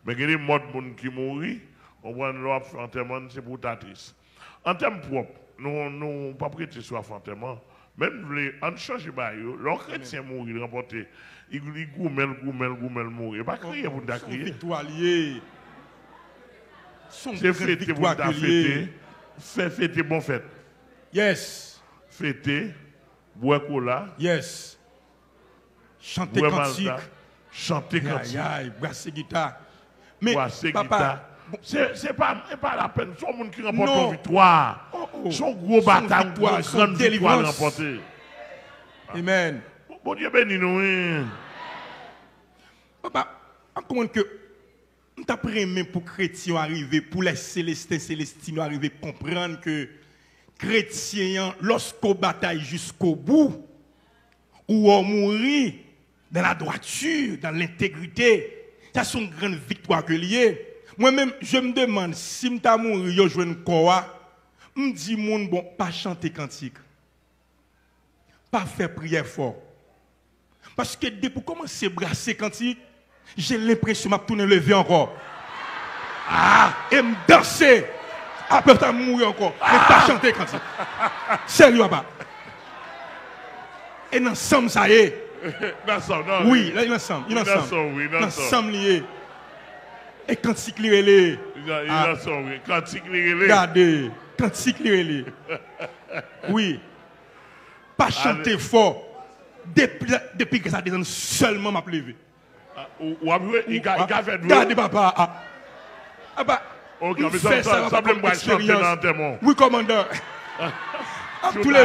Mais il y a des morts qui mourent. On voit l'autre enterrement, c'est pour ta triste. En termes propres, nous n'avons pas prêté soif enterrement. Même les, en change pas, l'on chrétien mourir, il remporte. Il goumel, goumel, goumel, mourir. Pas crier pour crier. victoire liée. C'est fêter pour fêter. Fait fêter bon fête. Yes. Fêter, boire cola. Yes. Chanter cantique. Chanter cantique. Aïe, brasser guitare. Mais, papa, c'est pas, pas la peine. Son monde qui remporte une victoire. Oh, oh. Son gros bataille, une grande victoire remportée. Amen. Bon Dieu béni nous. Papa, comment que on t'a pour chrétiens arriver, pour les célestins, célestins arriver comprendre que chrétiens, lorsqu'on bataille jusqu'au bout, ou on mourit dans la droiture, dans l'intégrité, ça c'est une grande victoire que lié. Moi-même, je me demande si je suis mort, je joue une quoi, je me dis, bon, pas chanter cantique, pas faire prière fort. Parce que pour commencer à brasser cantique, j'ai l'impression de me tourner lever encore. Ah, et me danser. Après, je mourir encore. Mais pas chanter cantique. Sérieux, pas. Et ensemble, ça y est. Oui, là, il ensemble. Il ensemble. Oui, ensemble lié. Et cantique lié. Il ensemble, oui. Cantique lié. Regardez. Cantique lié. Oui. Pas chanter fort. Depuis, que ça descend seulement m'a levé. Ou après, il a fait de Regardez, papa. Ah, ah bah. Ok, mais ça, ça, ça peut me chanter dans tes mots. Oui, commandant. Ah, tous les.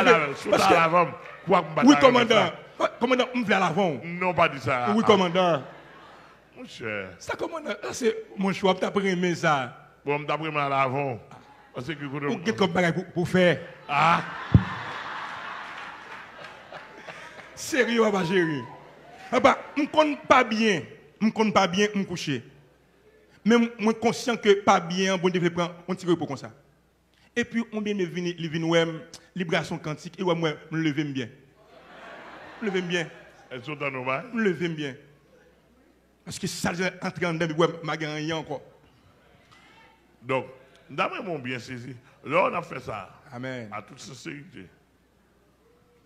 Oui, commandant. Commandant, on me à l'avant. Non, pas dit ça. Oui, commandant. Mon cher. Ça, commandant, c'est mon choix, tu as pris ça. Bon, tu as pris à l'avant. Parce que. Ou qu'est-ce que pour faire Ah. Sérieux, papa chéri. Papa, je ne connais pas bien. Je ne connais pas bien me coucher. Mais je suis conscient que pas bien, bon Dieu prendre un petit repos comme ça. Et puis, on vient de venir, il vient ouais, libération quantique, et moi, je me lève bien. Je me lève bien. Sont normal? Je me lève bien. Parce que ça, j'ai entré en dedans, je ne gagné encore. Donc, d'après mon bien saisi, là, on a fait ça. Amen. À toute sincérité.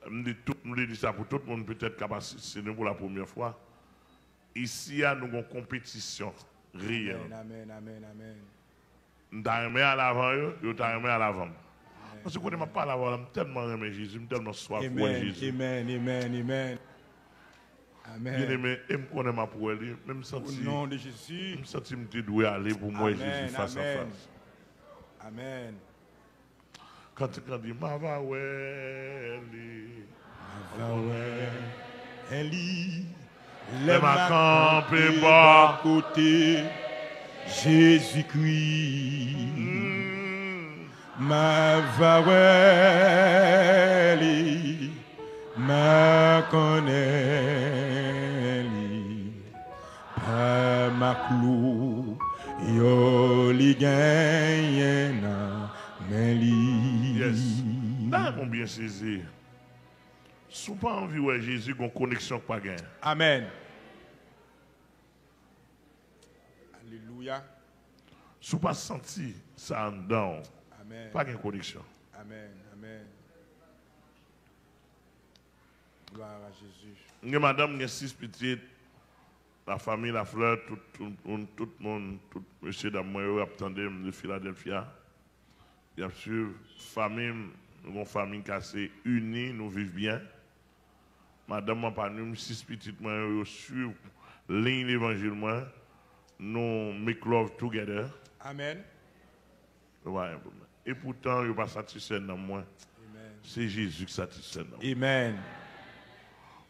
Je dis ça pour tout le monde, peut-être c'est pour la première fois. ici, nous avons une compétition réelle. Amen, amen, amen. Nous t'aimons à l'avant, nous t'aimons à l'avant. Parce que je parle à l'avant, je tellement aimé Jésus, je tellement soif pour Amen, Jésus. amen, amen, amen. Bien Amen. aimé, et je connais ma pour elle, même Au senti, nom de Jésus. même senti que je dois aller pour moi Amen, Jésus face à amen. face. Amen. Quand tu dis, ma va ouais, li. Eli, Les ma campé bas côté, Jésus-Christ, ma vaweli, ma connaît, pa ma clou, yo li gagne na men li. Yes. Là, mon bien Si pas envie ouais Jésus, une connexion pas gain. Amen. Alléluia. Si pas senti ça en dedans, Amen. pas de connexion. Amen. Amen. Gloire à Jésus. Madame, six petites, la famille, la fleur, tout, tout, tout, tout le monde, tout monsieur d'amour, attendez de Philadelphia. Famille, nous une famille cassée, unie, nous vivons bien. Madame, nous, six petites, yo suivre ligne l'évangile, nous make love together. Amen. Et pourtant, il pas satisfait dans moi. C'est Jésus qui satisfait dans moi. Amen.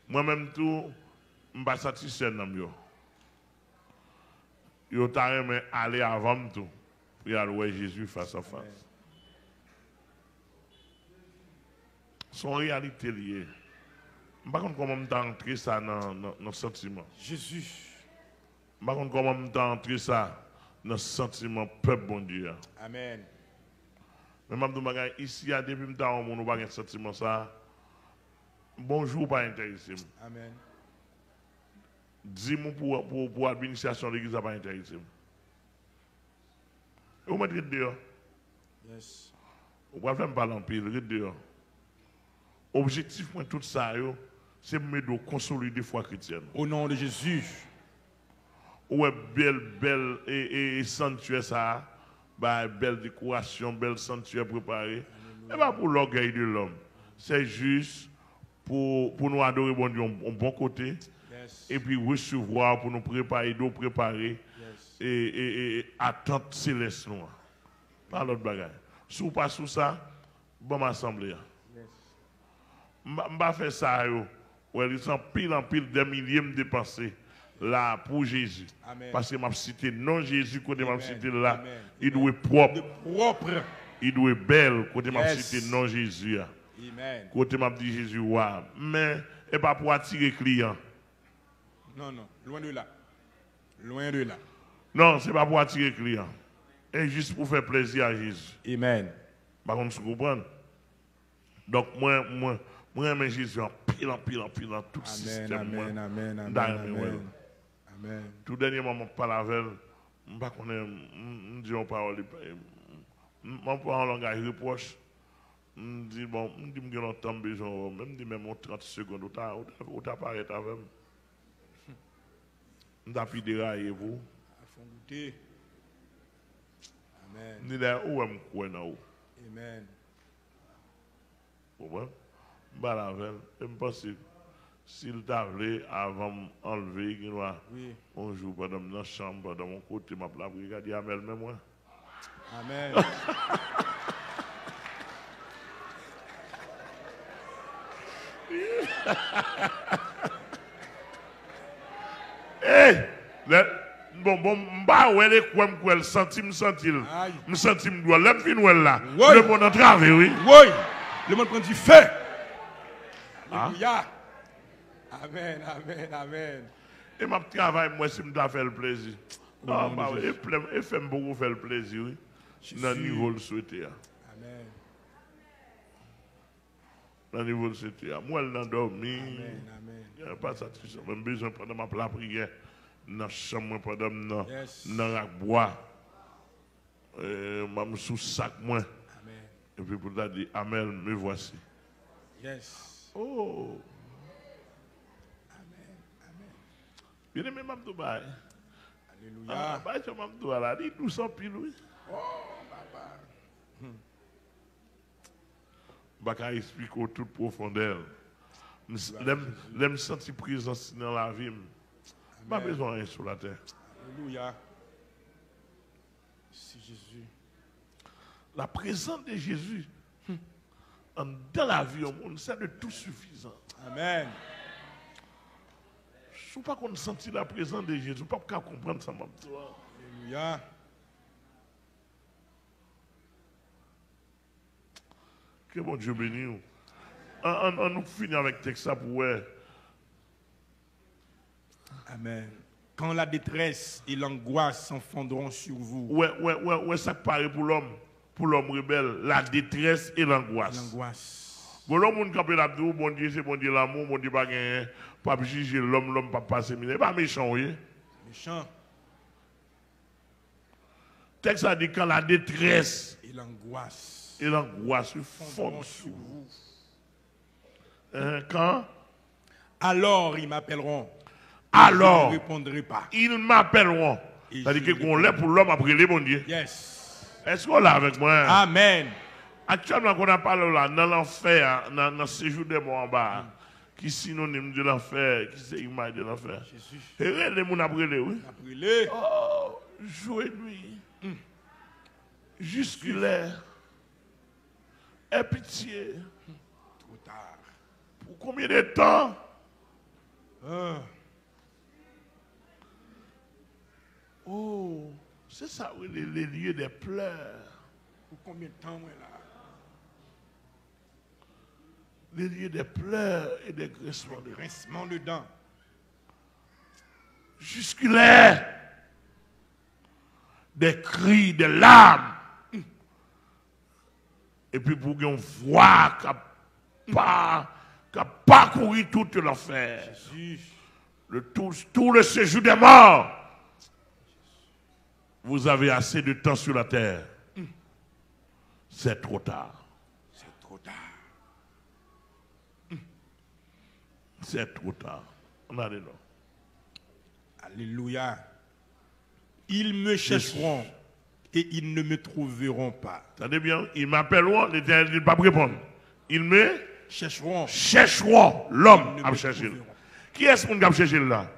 Moi-même tout, je ne suis pas satisfait dans moi. T'a aimé aller avant tout pour aller voir Jésus face à face. Son réalité liée. Je ne sais pas comment je entrer ça dans nos sentiments. Jésus. Je ne sais pas comment je entrer ça dans le sentiment peuple bon Dieu. Amen. Mais je me dis, ici, depuis que je n'ai pas de sentiment ça. Bonjour, pas intéressé. Amen. Dis-moi pour, pour, pour l'administration de l'église, pas intéressé. Et vous mettez dehors. Yes. Vous ne pouvez pas parler en pile, dehors. Objectif, tout ça, yo, c'est de consolider la foi chrétienne. Au nom de Jésus. Ouais, belle, belle, et, et, sanctuaire ça, bah, belle décoration, belle sanctuaire préparé. Et pas pour l'orgueil de l'homme. C'est juste pour, pour nous adorer bon Dieu au bon côté. Yes. et puis recevoir pour nous préparer, nous préparer Yes. et, et, et attente céleste nous. Pas l'autre bagaille. Si vous pas sous ça, bon m'assemblée. Yes. Pas faire ça. Yo. Ouais, ils sont pile en pile des milliers de dépensés là pour Jésus. Amen. Parce que m'a cité non Jésus côté m'a cité là, Amen. il doit être propre, propre. il doit être belle côté m'a Yes. cité non Jésus. Amen. Côté m'a dit Jésus ouais, mais et pas pour attirer client. Non, non. Loin de là. Loin de là. Non, c'est pas pour attirer client. Et juste pour faire plaisir à Jésus. Amen. Par contre, vous comprenez? Donc, moi, moi, moi, j'aime Jésus en pile, en pile, en pile, dans tout Amen. système. Amen. Amen. Amen. Amen. Amen. Tout dernier moment, je parle avec elle, je ne sais pas je parole, je parle en langage reproche. Je dis, bon, je dis, je n'ai pas besoin, même dis, même en 30 secondes, où t'as apparaît avec moi. Je t'ai déraillé vous. Amen. Je dis, où est-ce que je? Amen. Vous comprenez? Et je pense que s'il t'a voulu, avant va, Oui. bonjour, madame, dans la chambre, dans mon côté, ma place, regardez, Amel, mais moi. Amen. Hey! Le, bon, bon, mba ouais les quoi m'quoi le senti me senti le. Aïe. Me senti me doit l'aime fin ouais là. Le bon entrave oui. Oui. Le monde prend du feu. Ah. Alléluia. Amen. Amen. Amen. Et ma travail moi si faire le plaisir. Plein- et fait beaucoup faire le plaisir oui. Dans le niveau le souhaité. hein. Amen. Dans le niveau le souhaité. hein. Moi elle n'a dormi. Amen. Amen. Il n'y a pas de satisfaction. Même besoin pendant ma prière. Dans la chambre pendant dans la bois. Euh, même sous sac moi. Amen. Et puis pour la dire Amel me voici. Yes. Oh. Bien aimé, Mamdou Baye. Alléluia. Ah, Baye, tu Mamdou, là, dit nous sommes. Oh, papa. Baka explique au toute profondeur. L'aime l'aime sentir présence dans la vie. Pas besoin de rien sur la terre. Alléluia. C'est Jésus. La présence de Jésus en- dans la vie au monde, c'est de tout suffisant. Amen. Je ne pas qu'on sentit la présence de Jésus, pas qu'à comprendre ça, même toi. Alléluia. Que bon Dieu bénisse. On, on- on nous finit avec texte ça pour ouais. Amen. Quand la détresse et l'angoisse s'enfondront sur vous, Ouais, ouais, ouais, ouais, ça paraît pour l'homme, pour l'homme rebelle, la détresse et l'angoisse. l'angoisse. Bon, l'homme, on capte l'abdou, bon Dieu, c'est bon Dieu l'amour, bon Dieu, pas pas juger l'homme, l'homme, pas passer, mais pas méchant, oui. Méchant Texte a dit quand la détresse et l'angoisse et l'angoisse fondent sur vous. Hein, Quand? Alors ils m'appelleront. Alors, Je ne répondrai pas. ils m'appelleront. C'est-à-dire je qu'on l'est pour l'homme après les bon Dieu. Yes. Est-ce qu'on l'a avec moi? Amen. Actuellement, qu'on a parlé là, dans l'enfer, dans, le séjour des morts en bas, qui est synonyme de l'enfer, qui c'est image de l'enfer. Jésus. Et les gens les, oui. Appelez. Oh, jour et nuit. Jusque-là. Aie pitié. Trop tard. Pour combien de temps? Ah, Oh, c'est ça, oui, les, les lieux des pleurs. pour combien de temps, moi, là? Les lieux des pleurs et des graissements de Grincement de dents. Jusque-là. Des cris, des larmes. Et puis pour qu'on voit qu'a pas, qu'a parcouru toute l'enfer. Le, tout, tout le séjour des morts. Vous avez assez de temps sur la terre. C'est trop tard. C'est trop tard. C'est trop tard. On a des noms. Alléluia. Ils me chercheront et ils ne me trouveront pas. Attendez bien, ils m'appelleront, l'éternel ne va pas répondre. Ils me Chercheront. chercheront. L'homme a me trouveront. Qui est-ce qu'on a cherché là?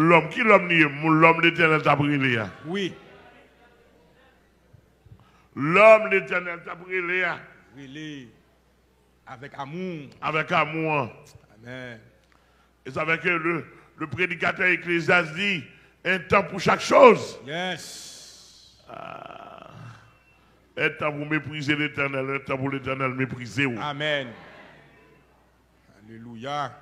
L'homme, qui l'homme n'est L'homme l'éternel t'a brûlé. hein. Oui. L'homme l'éternel t'a brûlé hein, Relais. Avec amour. avec amour. hein. Amen. Et c'est avec le, le prédicateur ecclésiaste dit un temps pour chaque chose. Yes. Un temps pour mépriser l'éternel, un temps pour l'éternel mépriser. Amen. Alléluia.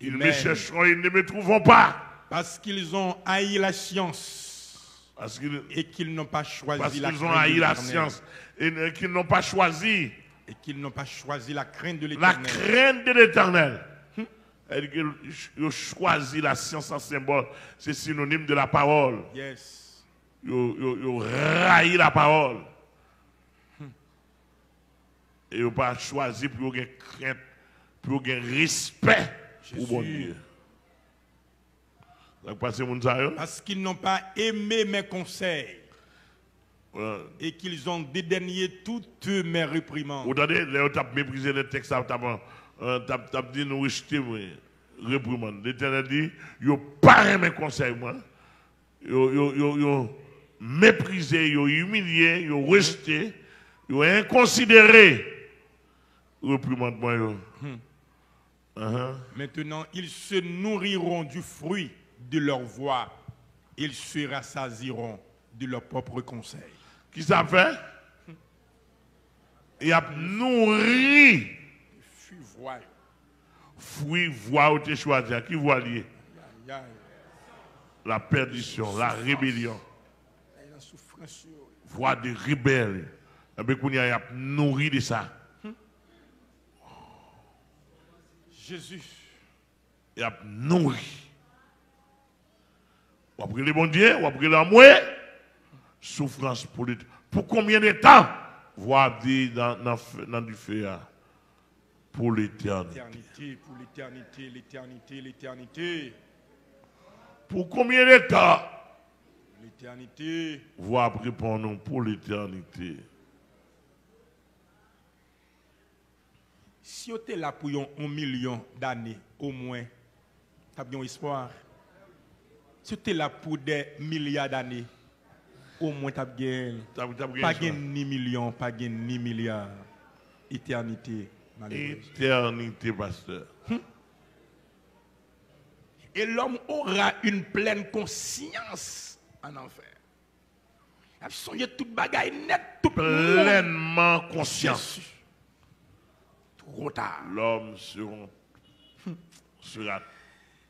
Ils Amen. me chercheront, ils ne me trouveront pas. Parce qu'ils ont haï la science Parce qu'ils et qu'ils n'ont pas choisi parce la qu'ils ont haï la science et qu'ils n'ont pas choisi Et qu'ils n'ont pas choisi la crainte de la l'éternel. crainte de l'éternel. Qu'ils ont choisi la science en symbole. C'est synonyme de la parole. Yes. Ils ont- ils ils raillé la parole. Et ils n'ont pas choisi pour avoir crainte, pour avoir respect pour bon Jésus. Dieu. Donc, passez mon ça, yo. Parce qu'ils n'ont pas aimé mes conseils et qu'ils ont dédaigné toutes mes réprimandes. Vous entendez, là, tu as méprisé le texte, tu as dit nous rejeter, réprimande. L'éternel dit, ils n'ont pas aimé conseil, moi. Ils ont méprisé, ils ont humilié, ils ont rejeté, ils ont inconsidéré. Réprimande, moi. yo. Uh-huh. Maintenant, ils se nourriront du fruit de leur voix. Ils se rassasieront de leurs propres conseils. Qui ça fait? Il a nourri, Fui voix. fruit, voix où tu choisi. Qui voit lié? La perdition, la rébellion. Voix de bien, qu'on y a nourri de ça. Jésus. Il a nourri. Ou après le bon Dieu, ou après l'amour, souffrance pour le Pour combien de temps? Voir dire dans, dans, dans du feu hein, pour l'éternité. L'éternité, pour l'éternité, l'éternité, l'éternité. Pour combien de temps? L'éternité. Vous appris pour nous pour l'éternité. Si vous êtes là pour un million d'années, au moins, tu as bien espoir. Si tu es là pour des milliards d'années, au moins tu as bien. Pas ni millions, pas ni milliards. Éternité. Éternité, pasteur. Hum? Et l'homme aura une pleine conscience en enfer. Il a songé toute bagaille net, tout pleinement conscience. Trop tard. L'homme sera, sera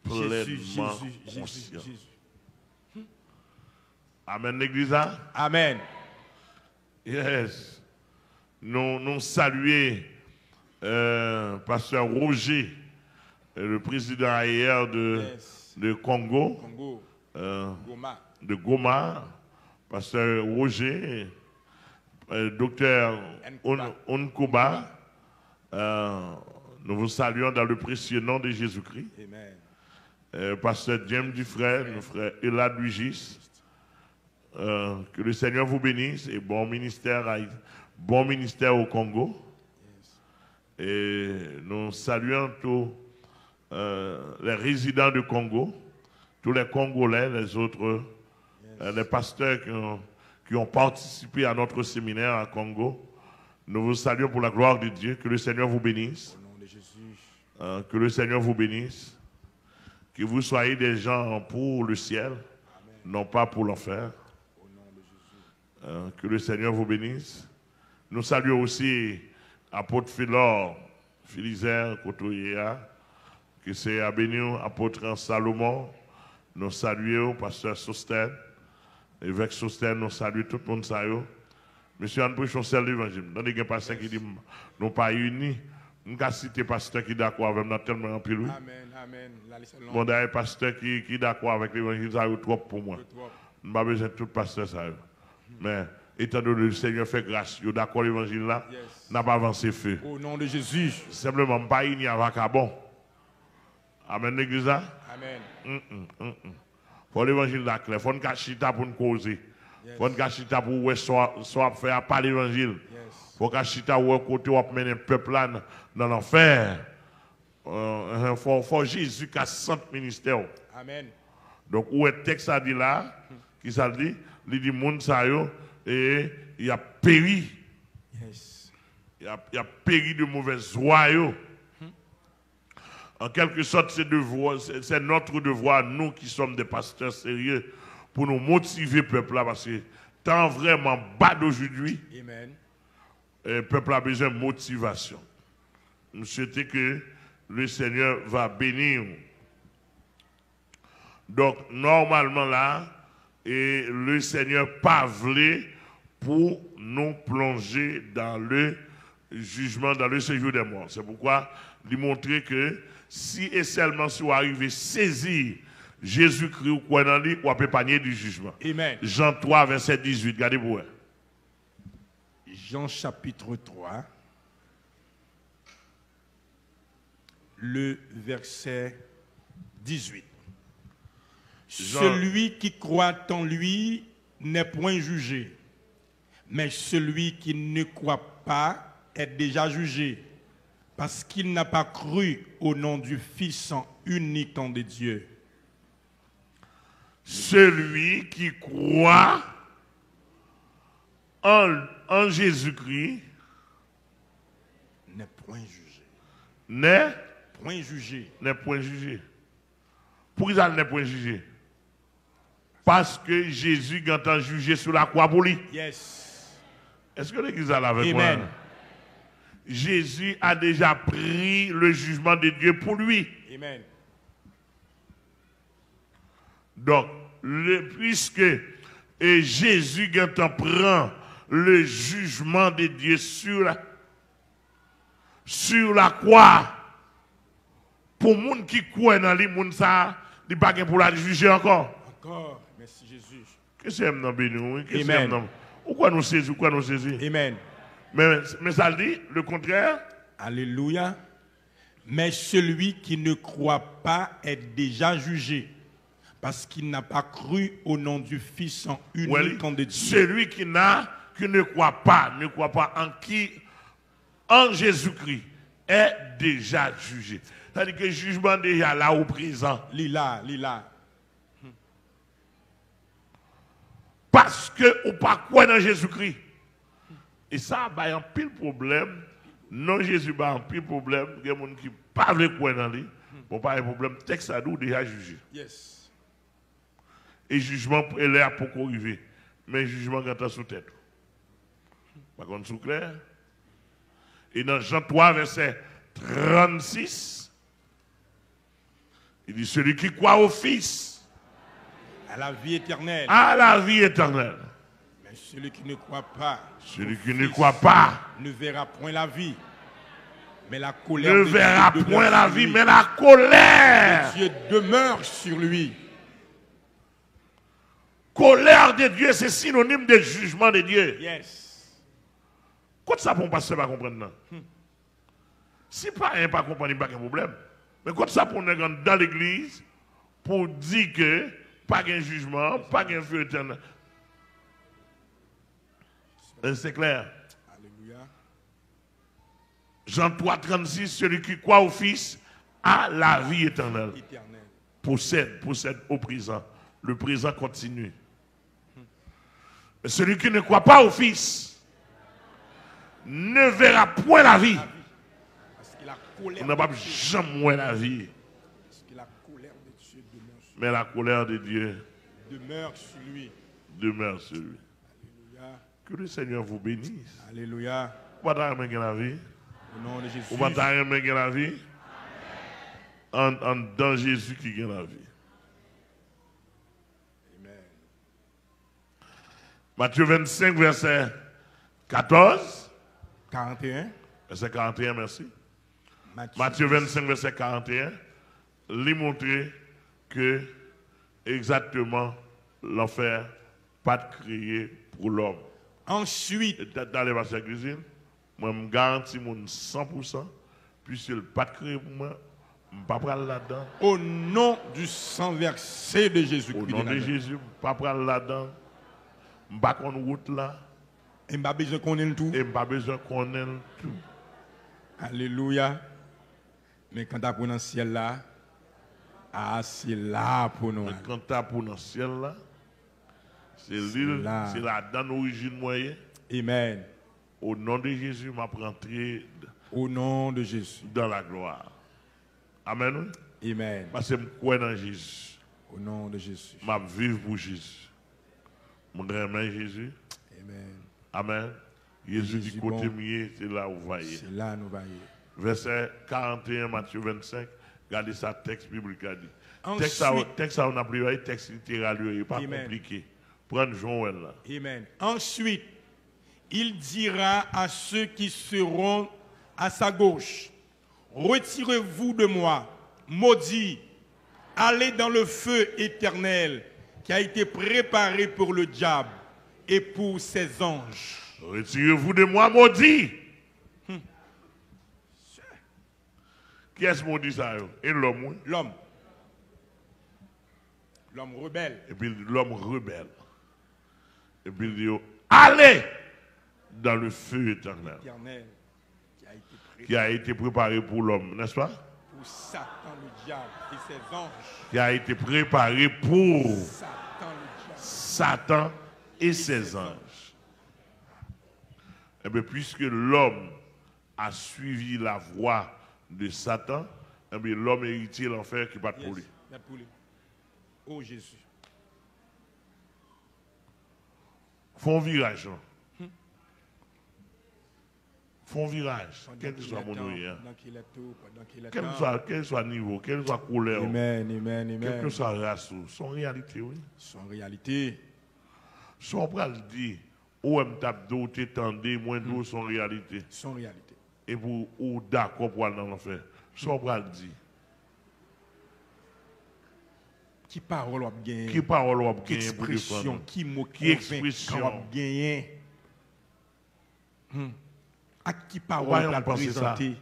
pleinement Jésus, conscient. Jésus, Amen, l'église. Hein? Amen. Yes. Nous, nous saluons euh, Pasteur Roger le président hier de, de Congo, euh, de Goma, pasteur Roger, euh, docteur Onkuba. Euh, nous vous saluons dans le précieux nom de Jésus-Christ. Pasteur James Dufresne, frère Elad Luigis. que le Seigneur vous bénisse et bon ministère, bon ministère au Congo. Et nous saluons tous euh, les résidents du Congo, tous les Congolais, les autres, euh, les pasteurs qui ont, participé à notre séminaire à Congo. Nous vous saluons pour la gloire de Dieu. Que le Seigneur vous bénisse. Euh, que le Seigneur vous bénisse. Que vous soyez des gens pour le ciel, non pas pour l'enfer. que le Seigneur vous bénisse. Nous saluons aussi apôtre Philor, Philizer, Kotoyea, que c'est à bénir apôtre Salomon. Nous saluons pasteur Sosten. Évêque Sosten, nous saluons tout le monde. Monsieur Anne seul l'évangile. Dans des pasteurs qui disent nous pas unis. Nous avons cité pasteur qui est d'accord avec nous tellement rempli. Amen, amen. Bon, d'ailleurs, pasteur qui, qui est d'accord avec l'évangile, ça est trop pour moi. Nous n'avons pas besoin de tout pasteur ça. Mais étant donné que le Seigneur fait grâce, vous d'accord l'évangile là, n'a pas avancé feu. Au nom de Jésus. Simplement, pas uni avec bon. Amen, l'église là? Amen. Mm, mm, mm, faut l'évangile là clair. Faut une cachita pour nous causer. Faut une cachita pour soit faire par l'évangile. Faut cachita où côté où mener le peuple dans l'enfer. Euh faut, Jésus qui a 100 ministères. Amen. Donc, où est le texte a dit là? Qui ça dit? Il dit, monde ça yo, et il a péri. Yes. Il a, il a péri de mauvaises joies. En quelque sorte, c'est notre devoir, nous qui sommes des pasteurs sérieux, pour nous motiver le peuple là, parce que tant vraiment bas d'aujourd'hui, le peuple a besoin de motivation. Nous souhaitons que le Seigneur va bénir. Donc, normalement là, et le Seigneur pas pour nous plonger dans le jugement, dans le séjour des morts. C'est pourquoi lui montrer que si et seulement si vous arrivez à saisir Jésus-Christ ou quoi dans lui, vous pouvez du jugement. Amen. Jean 3, verset 18. Regardez-vous. Jean chapitre 3, le verset 18. Celui qui croit en lui n'est point jugé, mais celui qui ne croit pas est déjà jugé parce qu'il n'a pas cru au nom du Fils unique de Dieu. Celui qui croit en, Jésus-Christ n'est point jugé. N'est point jugé. N'est point jugé. Pourquoi il n'est point jugé? Parce que Jésus, quand jugé sur la croix pour lui. Yes. Est-ce que l'Église a avec Amen. moi? Jésus a déjà pris le jugement de Dieu pour lui. Amen. Donc, le, puisque et Jésus prend le jugement de Dieu sur la, sur la croix, pour les gens qui croient dans les gens, ça, ils pas pour la juger encore. Encore, merci Jésus. Qu'est-ce que c'est dans? Qu'est-ce que c'est Pourquoi nous saisissons? Pourquoi nous saisissons? Amen. Mais, mais ça dit le contraire? Alléluia. Mais celui qui ne croit pas est déjà jugé. Parce qu'il n'a pas cru au nom du Fils en unique de Dieu. Celui qui n'a, qui ne croit pas, ne croit pas en qui, en Jésus-Christ, est déjà jugé. C'est-à-dire que le jugement est déjà là au présent. Lila, lila. Parce que ou pas quoi dans Jésus-Christ. Et ça, bah, y a un pile problème. Non, Jésus, bah, un pile problème. Il y a des gens qui ne pas quoi dans lui. Bon, pas un problème. Texte à nous déjà jugé. Yes. Et jugement est là pour arriver. Mais jugement quand sous tête. Par contre, sous clair. Et dans Jean 3, verset 36, il dit Celui qui croit au Fils À la vie éternelle. a la vie éternelle. Mais celui qui ne croit pas Celui qui ne croit pas ne verra point la vie. Mais la colère ne de verra Dieu point la vie, mais la colère. Dieu demeure sur lui. Colère de Dieu, c'est synonyme de jugement de Dieu. Yes. Quand ça pour passer pas comprendre non? Si pas un pas comprendre, il n'y a pas de problème. Mais quand ça pour nous dans l'église pour dire que pas de jugement, pas de feu éternel? Euh, C'est clair. Alléluia. Jean 3, 36, celui qui croit au Fils a la vie éternelle. Éternel. Possède, possède au présent. Le présent continue. Mais celui qui ne croit pas au Fils ne verra point la vie. On n'a pas jamais moins la vie. parce que la colère de Dieu demeure sur, Mais la colère de Dieu demeure sur lui. demeure sur lui. Alléluia. Que le Seigneur vous bénisse. Alléluia. Vous la vie. Au nom de Jésus. Vous la vie. En, en- dans Jésus qui gagne la vie. Amen. Matthieu 25, verset 14. 41. Verset 41, merci. Matthieu. Matthieu 25, verset 41. Lui montrer que exactement l'enfer pas créé pour l'homme. Ensuite, dans les versets cuisine, moi, je garantis mon 100%, puisque le pas créé pour moi, je ne vais pas prendre là-dedans. au nom du sang versé de Jésus-Christ. Au nom de Nazareth. Jésus, je ne vais pas prendre là-dedans. Je ne pas route là. Et m'a besoin qu'on ait tout. Et pas besoin qu'on ait tout. Alléluia. Mais quand tu as dans le ciel là, ah, c'est là pour nous. Mais quand tu as pour dans le ciel là, c'est l'île, là. c'est là dans l'origine moyenne. Amen. Au nom de Jésus, je vais rentrer Au nom de Jésus. dans la gloire. Amen. Amen. Parce que je crois dans Jésus. Au nom de Jésus. Je vivre pour Jésus. Je Jésus. Amen. Amen. Jésus dit côté mieux, c'est là où vous voyez. C'est là nous voyons. Verset 41, Matthieu 25. Regardez ça, texte biblique Texte texte on a pris, texte littéral, il n'est pas compliqué. Prenez Joël là. Amen. Ensuite, il dira à ceux qui seront à sa gauche, retirez-vous de moi, maudits, allez dans le feu éternel qui a été préparé pour le diable et pour ses anges. Retirez-vous de moi, maudit. Hmm. Qui est-ce maudit ça? Et l'homme, oui. L'homme, l'homme rebelle, Et puis l'homme rebelle. Et puis il dit, allez dans le feu éternel éternel qui a été préparé qui a été préparé pour l'homme, n'est-ce pas? Pour Satan le diable et ses anges. Qui a été préparé pour Satan le diable. Satan et ses anges. Eh bien, puisque l'homme a suivi la voie de Satan, eh bien, l'homme héritier l'enfer qui bat pour lui. Oh Jésus. Font virage. hein. Font virage. Quel que soit mon hein. Est quel soit, quel que soit niveau, quel que soit couleur, Amen, amen, quel amen. que soit race, son réalité, oui. Son réalité. Son pral dit, ou m tap do, te tendé, moins Hmm. d'eau, son réalité. Son réalité. Et pour ou d'accord pour aller dans l'enfer. Son pral dit, Qui parole ou gagné? qui parole ou pour expression? Qui mot Qui expression? Hmm. À qui parole ça. présenter?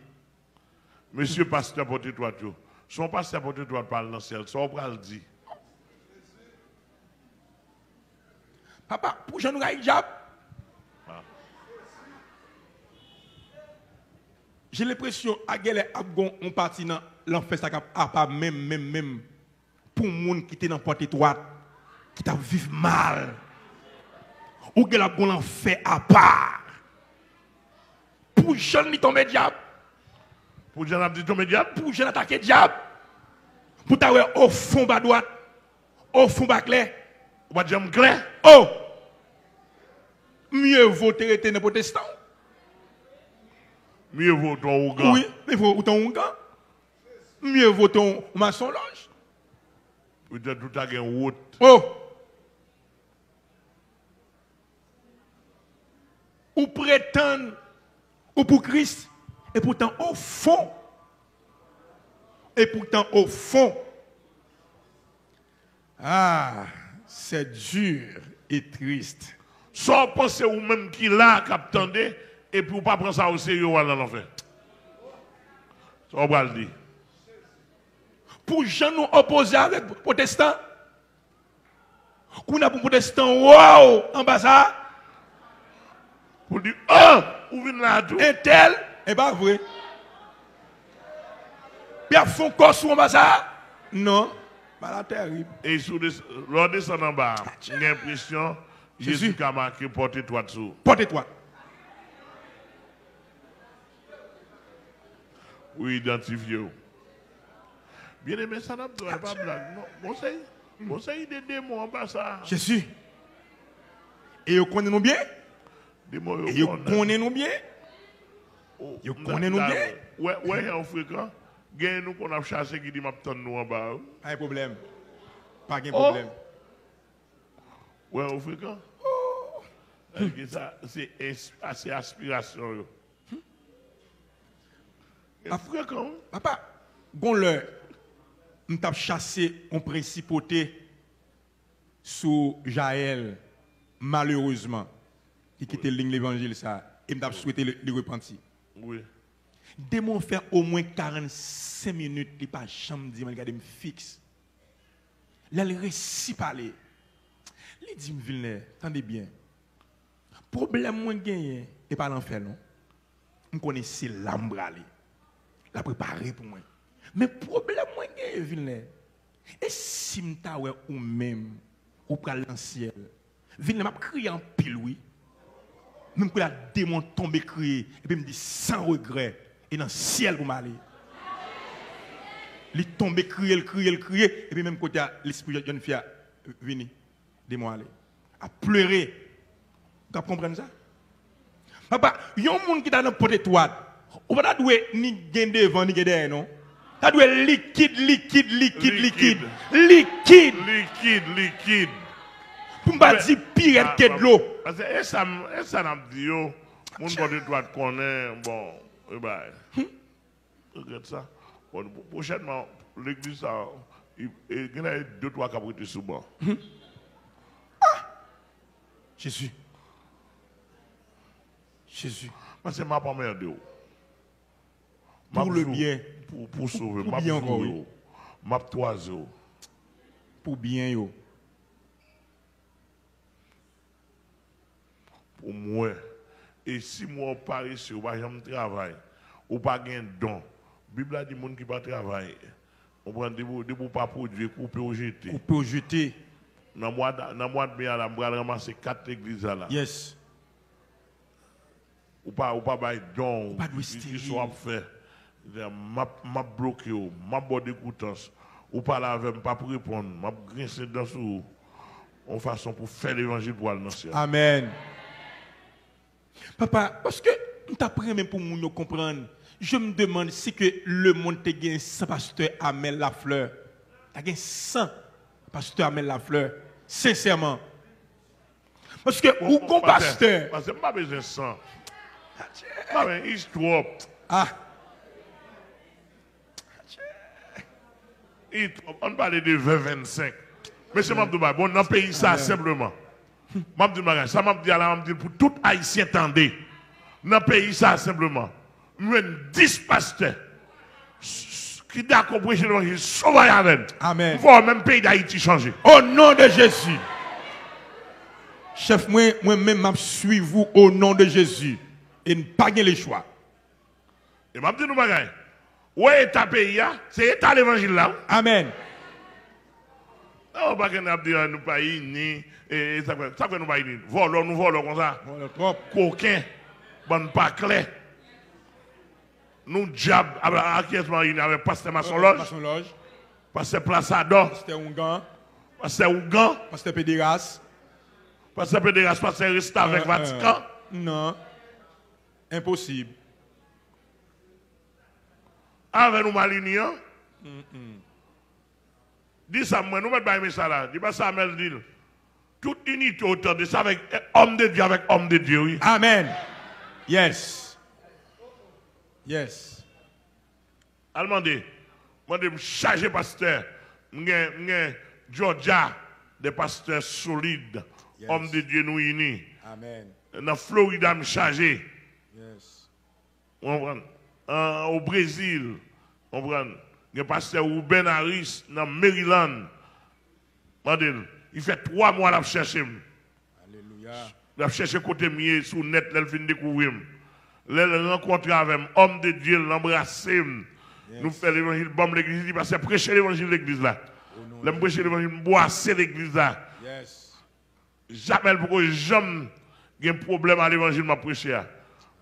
Monsieur pasteur porte-toi tout. Son pasteur porte-toi parle dans le ciel. Son pral dit, Papa, pour je nous diable. J'ai l'impression à Gele Abgon on parti dans l'enfer ça a pas même même même pour monde qui était dans porte étroite qui t'a vivre mal. Ou Gele Abgon l'enfer à part. Pour jeune ni tomber diable. Pour jeune abdi tomber diable. Pour jeune attaquer diable. Pour ta au fond bas droite. Au fond bas clair. Ou pas clair. Oh. Mieux vaut te dans protestant. Mieux vaut ton. Oui, mais vaut ton ougan. Mieux vaut ton maçon loge. Peut-être tout à route. Oh. Ou prétendre ou pour Christ. Et pourtant, au fond, et pourtant, au fond, ah, c'est dur et triste. Sans penser ou même qui l'a qu'attendait, et pour pas prendre ça au sérieux, on va l'enfer. Ça va le dire. Pour gens nous opposer avec les protestants, qu'on a pour protestants, wow, en bas ça, pour dire, ah, où vient là tout. Un tel, et pas vrai. Puis à fond corps sur ça, non, pas la terrible. Et sur le descend en bas, j'ai l'impression, Jésus a marqué porte-toi dessous. Porte-toi. Pour identifier. Bien aimé, ça n'a pas blague. Non, conseil. Conseil des démons en bas ça. Jésus. Et vous connaissez nous bien? Et vous connaissez nous bien? Vous connaissez nous bien? Ouais, ouais, en fréquent. Gagne nous qu'on a chassé qui dit m'a nous en bas. Pas de problème. Pas de problème. Ouais, en fréquent. Ça, c'est assez aspiration. Fréquent. Papa, bon le, nous avons chassé en principauté sous Jaël, malheureusement, qui quittait l'évangile, ça, et nous avons souhaité le, repentir. Oui. Démon fait au moins 45 minutes, il pas chambre dit, regarde, me fixe. Là, il récit parler. Il dit, Villeneuve, attendez bien. Problème moi gagné, et pas l'enfer, non? Je connais c'est l'ambrale. La préparer pour moi. Mais problème moi gagné, Villeneuve. Et si m'ta ouais ou même, ou pral dans le ciel, Villeneuve m'a crié en pile, oui. Même que la démon tombe crié, et puis me dit sans regret, et dans le ciel pour m'aller. Il tombe, crier, il crier, il crier, et puis même côté l'esprit de jeune fille venu, de moi aller. À pleurer. Vous comprenez ça? Papa, il y a un monde qui est dans le pot étoile. On va pas ni gagner devant, ni derrière, non? Ça doit liquide, liquide, liquide, liquide. Liquide. Liquide, liquide. Pour ne pas dire pire que de l'eau. Parce que ça n'a dit, mon pot étoile connaît, bon, eh ben, regarde ça. Bon, prochainement, l'église, il y a deux, trois caprices sous bord. Jésus. Jésus. Parce que je pas merde. Pour le bien. Pour, pour sauver. Pour bien encore. Ma toiseau. Pour bien yo. Pour moi. Et si moi parie sur, je travail, ou pas un don. La Bible a dit que qui pas travailler. On prend des bouts pas produire, couper ou jeter. Couper ou jeter. Dans le mois de mai, on va ramasser quatre églises là. Yes. Ou pas, ou pas, bail don. Ou pas de. Qui soit fait. M'a, m'a bloqué, m'a bordé coutance. Ou pas là avec, pas pour répondre. M'a grincé dans sous. En façon pour faire l'évangile pour aller. Amen. Papa, parce que, nous t'apprenons même pour nous comprendre je me demande si que le monde te gagne sans pasteur Amel Lafleur. Tu as gagné sans pasteur Amel Lafleur. Sincèrement. Parce que, ou bon pasteur. Parce que, pas besoin de sang. Pas besoin, il trop. Ah. On parle de 20-25. Monsieur Mabdouba, bon, dans le pays, ça, simplement. Mabdouba, ça m'a dit, pour tout Haïtien, attendez. Dans le pays, ça, simplement nous 10 pasteurs qui d'accord pour l'évangile sauvage avec. Amen. Voir même pays d'Haïti changer. Au nom de Jésus. Chef, moi-même, je suis vous au nom de Jésus. Et ne pas les choix. Et je dis nous bagaille. Où est ta pays C'est état l'évangile là. Amen. Non, pas que nous nous pays ni et ça fait nous pays ni. Volons nous volons comme ça. Coquin. Bonne pas clair. Nous diable à qui est avec pasteur Masson Loge. Loge. Pasteur Plaçador. Pasteur Ougan. Pasteur Ougan. Pasteur Pédéras. Pasteur Pédéras, pasteur reste avec euh, Vatican. Euh, non. Impossible. Avec nous Malignan. Dis ça, moi, nous mettons ça là. Dis pas ça, dit. Toute unité autour de ça avec homme de Dieu, avec homme de Dieu, oui. Amen. Yes. Yes. Allemandé, moi, je charger pasteur. Je Georgia, des pasteurs solides, hommes de Dieu nous unis. Amen. Dans Florida, je chargé. Yes. au Brésil, on prend. Le pasteur Ruben Harris dans Maryland. Il fait trois mois qu'il cherché. Alléluia. Il a cherché côté mieux sur net, il vient découvrir. Il rencontre avec homme de Dieu, l'embrasser. Nous faisons l'évangile, bon l'église, il passe prêcher l'évangile de l'église là. L'aime prêcher l'évangile, boisser l'église là. J'appelle pour que j'aime un problème à l'évangile, m'a prêché.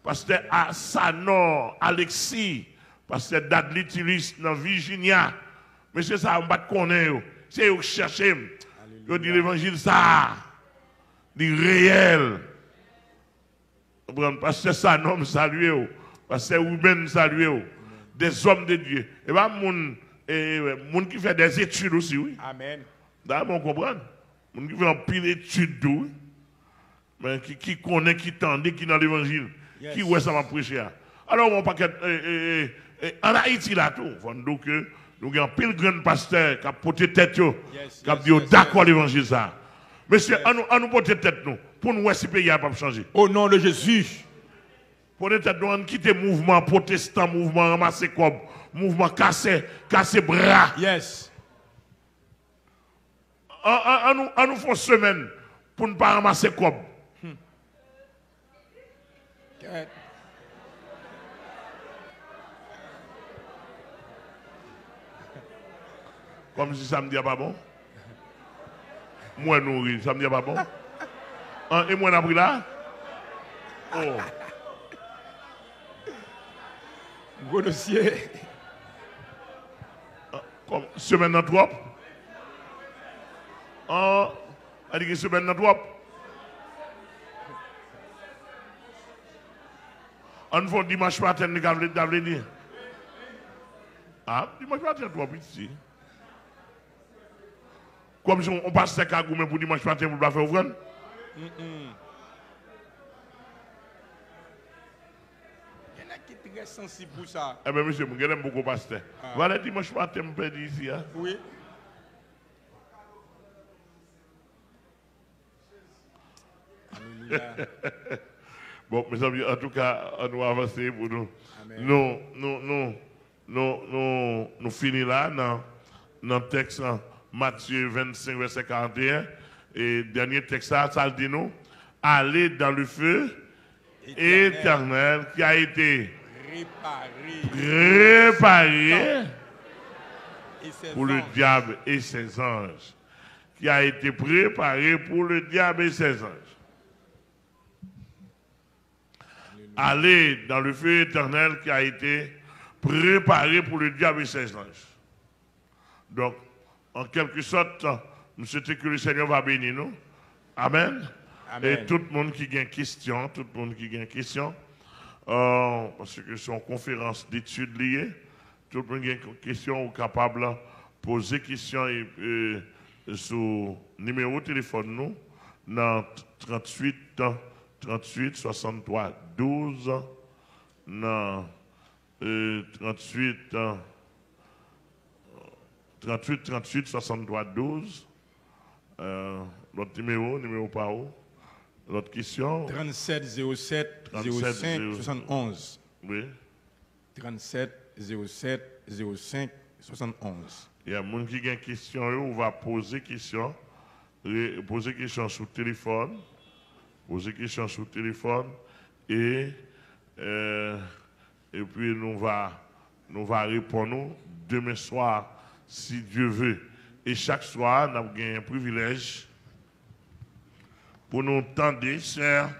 Pasteur Asano, Alexis, pasteur Dudley Tillis dans Virginia. Monsieur, ça, on ne connaît pas. C'est eux qui cherchent. Ils dit l'évangile, ça, dit réel. Pasteur Sanom, saluez Pasteur Ruben, saluez Des hommes de Dieu. Et bien, moun, et, moun qui fait des études aussi, oui. Amen. D'accord, on comprend. Moun qui fait un pile d'études, oui. Mais qui, qui connaît, qui tend, qui dans l'évangile. Qui ouais ça m'a prêché. Alors, mon paquet, en Haïti, là, tout, donc, nous avons pile grand pasteur qui a porté tête, qui a dit d'accord l'évangile ça. Monsieur, on nous porter tête, nous, pour nous, si le pays n'a pas changé. Au nom de Jésus. Pour avons quitté le mouvement protestant, mouvement ramassé comme, mouvement cassé, cassé bras. Yes. On nous, on nous une semaine pour ne pas ramasser comme. Comme si ça me dit pas bon. Moi nourri, ça me dit pas bon. Hein, et moi n'a pris là. Oh. Gros dossier. Comme semaine dans trop. Ah, elle dit que semaine dans trop. On fait dimanche matin, nous avons dit. Ah, dimanche matin, trop ici. Comme si on passe à Kagoumé pour dimanche matin, ne faire ouvrir. Il y en a qui sont très sensibles pour ça. Eh bien, monsieur, je aime beaucoup pasteur. Ah. Voilà dimanche matin, je peux dire ici. Hein? Oui. bon, mes amis, en tout cas, on va avancer pour nous. Nous, nous, nous, nous, nous, nous finissons là dans, dans le texte. Hein. Matthieu 25, verset 41. Et dernier texte, ça, ça dit nous, allez dans le feu éternel, qui a été préparé, pour le diable et ses anges. Qui a été préparé pour le diable et ses anges. Allez dans le feu éternel qui a été préparé pour le diable et ses anges. Donc, en quelque sorte, nous souhaitons que le Seigneur va bénir nous. Amen. Et tout le monde qui a une question, tout le monde qui a une question, euh, parce que c'est une conférence d'études liées, tout le monde qui a une question ou capable de poser question et, sur numéro de téléphone nous, dans 38 38 63 12, dans 38 38 38 63 12. Euh, l'autre numéro, numéro par où? L'autre question? 37 07 05 71. Oui. 37 07 05 71. Il y a des gens qui ont une question, on va poser question, poser question sur téléphone poser des questions sur le téléphone et, euh, et puis nous va nous va répondre demain soir si Dieu veut. Et chaque soir, nous avons un privilège pour nous tendre, chère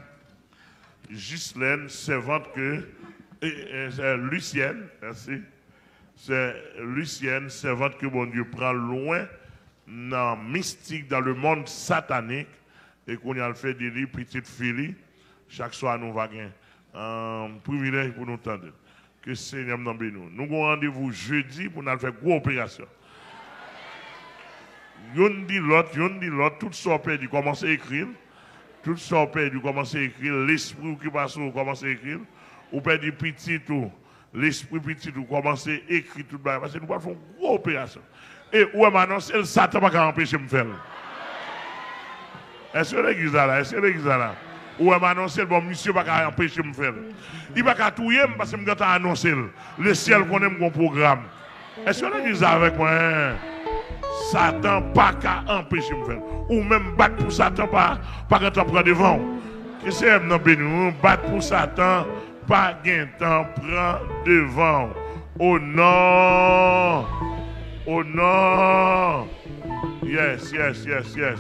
Ghislaine, servante que, Lucienne, merci, c'est Lucienne, servante que mon Dieu prend loin dans mystique, dans le monde satanique, et qu'on a fait des livres, petites filles, chaque soir nous gagner un privilège pour nous tendre. Que le Seigneur nous nous. Nous avons rendez-vous jeudi pour nous faire une grosse opération. Yon dit l'autre, yon dit l'autre, tout ça perdu, commencer à écrire. Tout ça perdu, commencer à écrire. L'esprit qui passe, commencer à écrire. Ou perdu petit tout, l'esprit petit tout, commencer à écrire tout. Parce que nous faire une grosse opération. Et où maintenant, c'est le Satan qui va empêcher de me faire. Est-ce que l'église là? Est-ce que l'église là? Ou m'a annoncé, bon, monsieur va empêcher de me faire. Il va pas tout parce que je vais annoncé. Le ciel connaît mon programme. Est-ce que l'église avec moi? Hein? Satan pas qu'à empêcher. Ou même battre pour Satan, pas, pas quand on prend devant. Que c'est, non? Battre pour Satan, pas gain temps, prend devant. Oh non! Oh non! Yes, yes, yes, yes.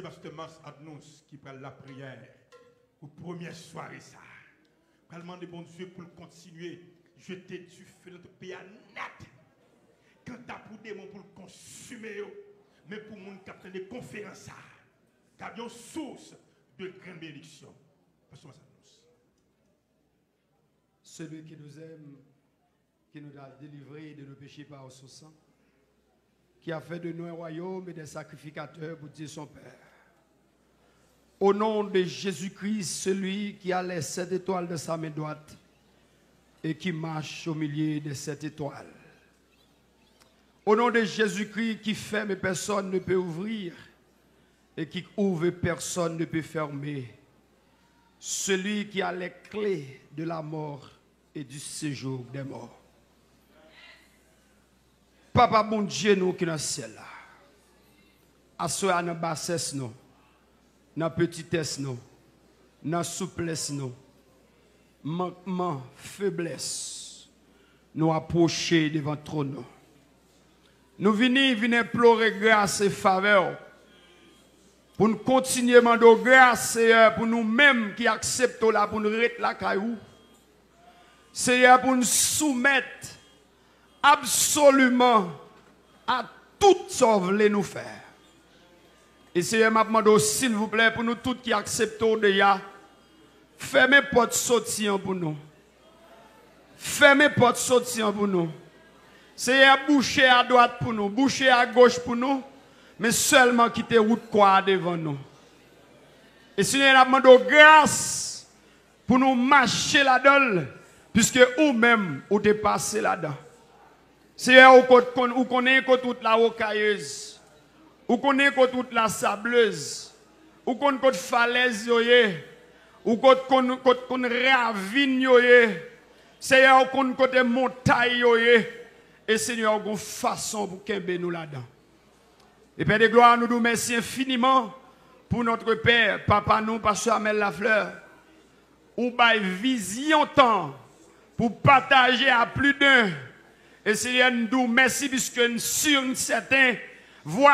Pasteur Mas Adnous qui prend la prière pour première soirée ça. Va demander bon Dieu pour continuer. Jeter du feu dans notre pays net. Quand t'as pour démon pour le consumer, mais pour mon qui des conférences, car il y a une source de grande bénédiction. Mas Adnous. Celui qui nous aime, qui nous a délivrés de nos péchés par son sang qui a fait de nous un royaume et des sacrificateurs pour dire son Père. Au nom de Jésus-Christ, celui qui a les sept étoiles de sa main droite et qui marche au milieu de sept étoiles. Au nom de Jésus-Christ qui ferme et personne ne peut ouvrir et qui ouvre et personne ne peut fermer. Celui qui a les clés de la mort et du séjour des morts. Papa bon Dieu nous qui dans le ciel dans bassesse nous. Dans petitesse nous. Dans souplesse nous. Manquement, faiblesse. Nous approcher devant trône. Nous venons venir implorer grâce et faveur. Pour nous continuer à demander grâce, Seigneur, pour nous-mêmes qui acceptons là, pour nous rester la caillou. Seigneur, pour nous soumettre absolument à tout ce que nous faire. Et c'est m'a demandé s'il vous plaît pour nous tous qui acceptons déjà fermez porte sortir pour nous. Fermez porte sortir pour nous. C'est boucher à droite pour nous, boucher à gauche pour nous, mais seulement quitter route quoi devant nous. Et Seigneur, a demandé grâce pour nous marcher là-dedans, puisque vous-même, vous dépassez là-dedans. Seigneur, ou connaît toute la rocailleuse, ou connaît toute la sableuse, ou connaît toute falaise, ou connaît ravine, Seigneur, ou connaît montagne, et Seigneur, façon pour qu'il nous là-dedans. Et Père de gloire, nous nous remercions infiniment pour notre Père, Papa nous, Pasteur Amel Lafleur, ou by vision temps pour partager à plus d'un. Et Seigneur, nous merci puisque sur un certain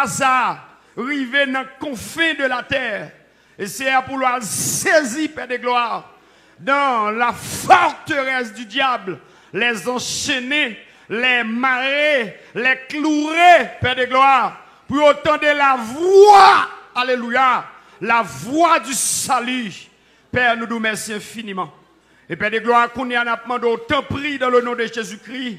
ça, arriver dans le confin de la terre. Et c'est pour le saisir, Père de gloire, dans la forteresse du diable, les enchaîner, les marrer, les clouer, Père de gloire, pour entendre la voix, alléluia, la voix du salut. Père, nous nous merci infiniment. Et Père de gloire, qu'on y en a demandé autant pris dans le nom de Jésus-Christ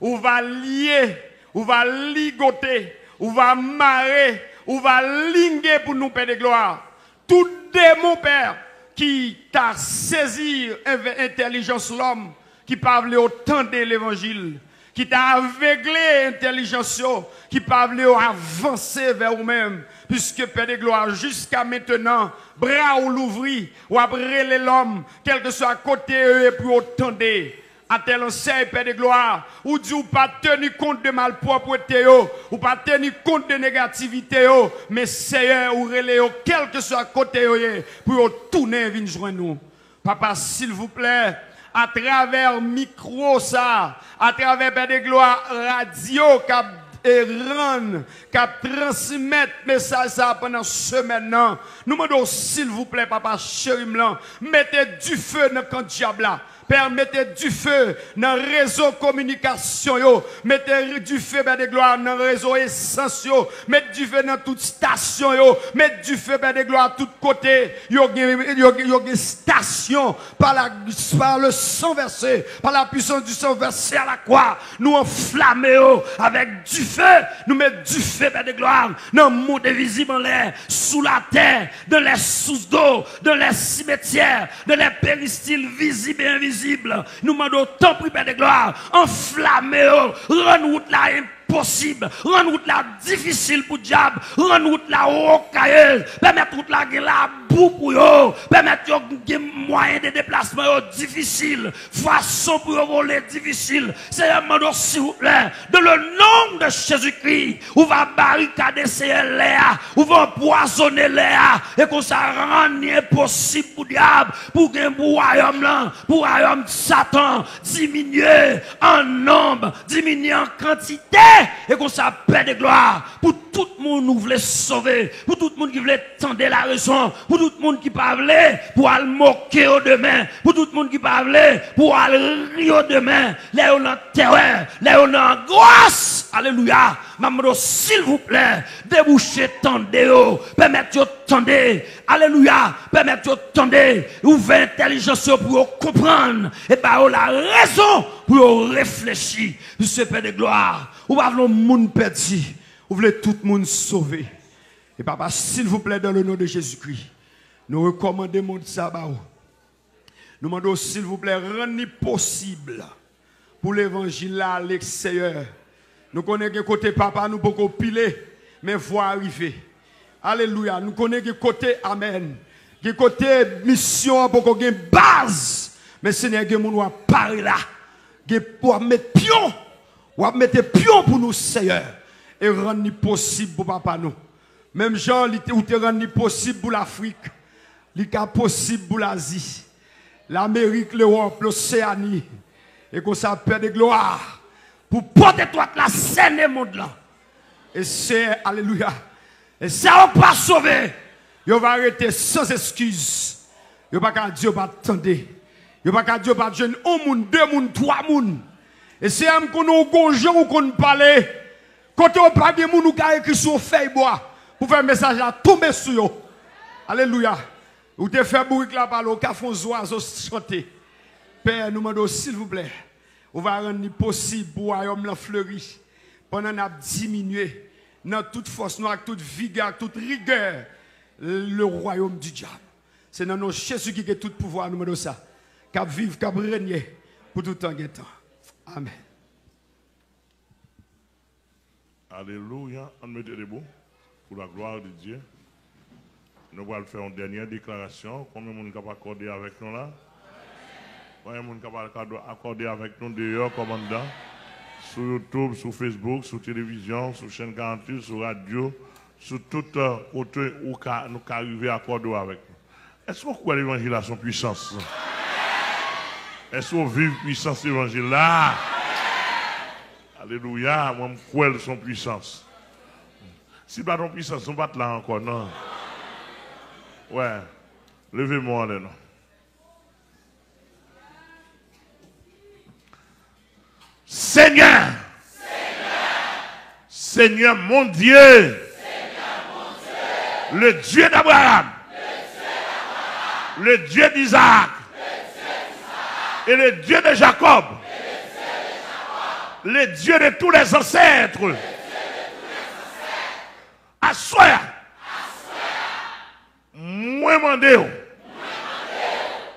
ou va lier, ou va ligoter, ou va marrer, ou va linguer pour nous, Père de gloire. Tout démon, Père, qui t'a saisi intelligence l'homme, qui parle autant de l'évangile, qui t'a aveuglé intelligence, qui parle avancer vers vous-même, puisque Père de gloire, jusqu'à maintenant, bras ou l'ouvrir, ou après l'homme, quel que soit à côté, et pour autant à tel enseigne, Père de gloire, ou dit ou pas tenir compte de malpropreté, ou pas tenir compte de négativité, mais Seigneur, ou relais, quel que soit côté, pour tourner et joindre nous. Papa, s'il vous plaît, à travers micro ça, à travers Père de gloire radio, cap et rendre, cap transmettre message ça pendant semaine. Nous demandons s'il vous plaît, papa chéri, mettez du feu dans le camp diable là. Permettez du feu dans le réseau communication. Yo. Mettez du feu ben, de gloire dans le réseau essentiel. Mettez du feu dans toute station. Yo. Mettez du feu ben, de gloire à tous côtés. Yo, yo, une station par, la, par le sang versé, par la puissance du sang versé à la croix. Nous enflammons avec du feu. Nous mettons du feu ben, de gloire dans le monde invisible en l'air, sous la terre, dans les sous d'eau, dans les cimetières, dans les péristyles visibles et invisibles nous demandons tant prix de gloire, enflammez, rendre route là impossible, rendre route difficile pour diable, rendre route là rocailleuse, permettre route là la boue pour eux, permettre yo gen moyen de déplacement difficile, façon pour voler difficile. Seigneur, s'il vous plaît, dans le nom de Jésus-Christ, on va barricader ces Léa, on va empoisonner Léa, et qu'on ça rend impossible pour diable, pour que royaume là, pour royaume de Satan, diminuer en nombre, diminuer en quantité, et qu'on paix de gloire, pour tout le monde nous voulait sauver, pour tout le monde qui voulait tendre la raison, pour tout le monde qui parlait, pour aller moquer au demain, pour tout le monde qui parlait, pour aller rire au demain, là on a terreur, là on a angoisse, alléluia, maman, s'il vous plaît, débouchez, tendez, permettez de tendre, alléluia, permettez de tendre, ouvrez intelligence pour comprendre, et par la raison pour réfléchir, ce Père de gloire, ou pas le monde perdu, vous voulez tout le monde sauver. Et papa, s'il vous plaît, dans le nom de Jésus-Christ, nous recommandons mon sabbat. Nous demandons, s'il vous plaît, rendez possible pour l'évangile à l'extérieur. Nous connaissons côté papa, nous pouvons piler, mais voir arriver. Alléluia. Nous connaissons côté Amen. Que côté mission, pour une base. Mais Seigneur, nous va parler là. Pour mettre pion. Ou mettre pion pour nous, Seigneur. Et rendre possible pour papa nous. Même Jean, ou te rendre possible pour l'Afrique. Est possible pour l'Asie. L'Amérique, l'Europe, l'Océanie. Et qu'on s'appelle de gloire. Pour porter toute la scène monde. Et c'est, alléluia. Et ça va pas sauver. Il va arrêter sans excuse. Va pas Dieu va attendre. Va pas Dieu va jeune un monde, deux monde, trois monde. Et c'est un qu'on gonjon ou parle. Quand on parle de qui a écrit sur feuille bois pour faire un message là tomber sur eux. Alléluia. Ou te fait bourrique là par le font oiseaux chanter. Père, nous demandons s'il vous plaît. On va rendre possible pour royaume la fleurir pendant qu'on a diminué dans toute force, avec toute vigueur, toute rigueur, le royaume du diable. C'est dans nos Jésus qui a tout pouvoir, nous demandons ça. Cap vivre, cap régner pour tout temps et temps. Amen. Alléluia. On met debout pour la gloire de Dieu. Nous allons faire une dernière déclaration. Combien de monde capable accorder avec nous là? Combien de monde capable accorder avec nous dehors, commandant? Sur YouTube, sur Facebook, sur télévision, sur chaîne 48, sur radio, sur tout côté où nous arriver à accorder avec nous. Est-ce qu'on croit l'évangile à son puissance? Est-ce qu'on vive puissance l'évangile là? Alléluia, moi je crois son puissance. Si pas ton puissance, on va là encore, non? Ouais. Levez-moi là, non? Seigneur. Seigneur. mon Dieu. Le Dieu d'Abraham. Le Dieu d'Isaac. Et le Dieu de Jacob. Le Dieu de tous les ancêtres. Assoya. Moi, mandé.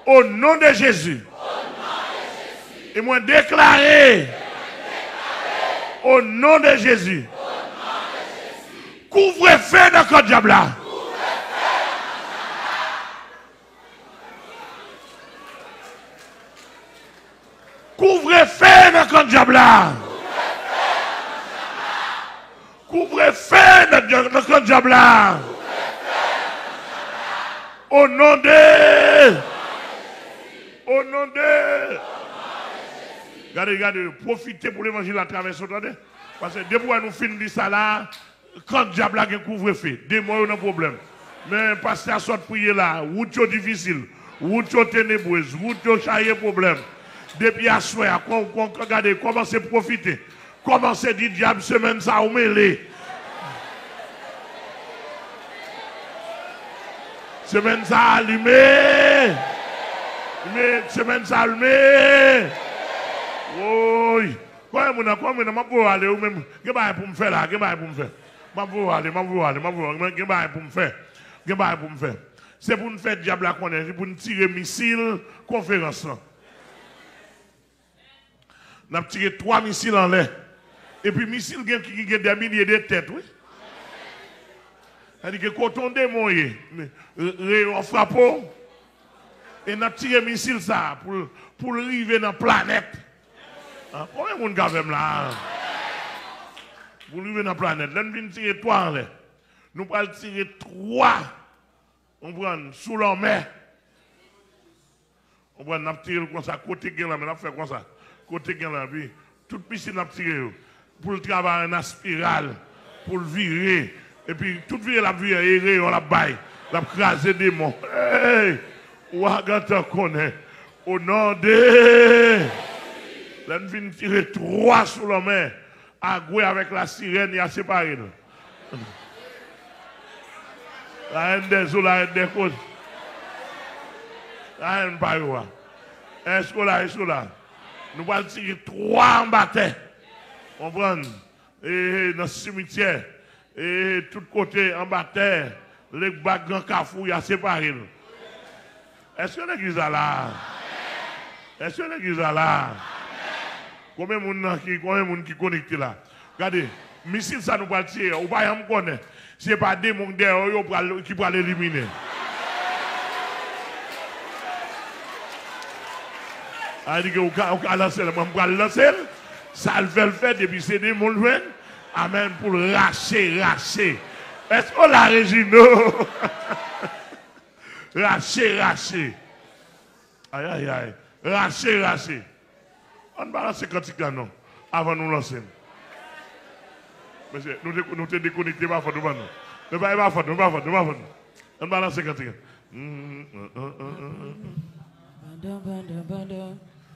Au nom de Jésus. Et moi déclaré au nom de Jésus. Couvre-feu dans le diable Couvre-feu dans le diable là. Couvre-feu dans le diable là. Au nom de. Au nom de. Regardez, regardez, profitez pour l'évangile à travers ce temps. Parce que depuis que nous finissons ça là, quand le diable a couvre-feu, des mois, il y a un problème. Mais pasteur soit prier là, route difficile, route ténébreuse, route charrier problème. Depuis à soir, regardez, commencez à profiter. Commencez à dire diable, semaine ça, ou mêlé. Semaine ça allumé. Semaine ça allumé. Oui. Quoi mon quoi mon m'a pour aller ou même que bail pour me faire là, que bail pour me faire. M'a pour aller, m'a pour aller, m'a pour que bail pour me faire. Que bail pour me faire. C'est pour nous faire diable à connaître, pour nous tirer missile conférence. N'a tiré trois missiles en l'air. Et puis, missile qui a des milliers de têtes, oui. C'est-à-dire que quand on démon, on frappe, et on a tiré missile ça pour, pour arriver dans la planète. Hein? Combien de monde là? Pour arriver dans la planète. Là, on vient tirer trois en l'air. Nous allons tirer trois. On prend sous la mer. On prend tirer comme ça, côté là, mais on fait comme ça? Côté qui là, puis toute piscine a tiré pour le travail en spirale, pour le virer. Et puis, toute vie, la vie, erré, on la baille, la crasé des mots. Hey! Ouagata connaît. Au nom de. Là, nous venons tirer trois sur la main. À avec la sirène, il a séparé. La haine des eaux, la haine des causes. La haine pas Est-ce que là, est-ce que là? Nous allons tirer trois en. On prend. Et dans le cimetière et tout côté en bas terre, les bagues en cafou, il a séparé. Est-ce que l'église est là? Est-ce que l'église est là? Combien de monde qui combien qui là? Regardez, missile ça nous va tirer, ou pas me connaître. C'est pas des gens qui vont l'éliminer. Il dit que vous lancer, vous pouvez lancer, ça le fait le faire depuis c'est des gens Amen. Pour racher, racher. Est-ce qu'on l'a Régino? racher, racher. Aïe, aïe, aïe. Racher, racher. On va lancer cantique là, non? Avant nous lancer. Monsieur, nous nous te déconnectés, pas faute, nous pas nous. pas faute, nous pas nous pas faute. On va lancer cantique.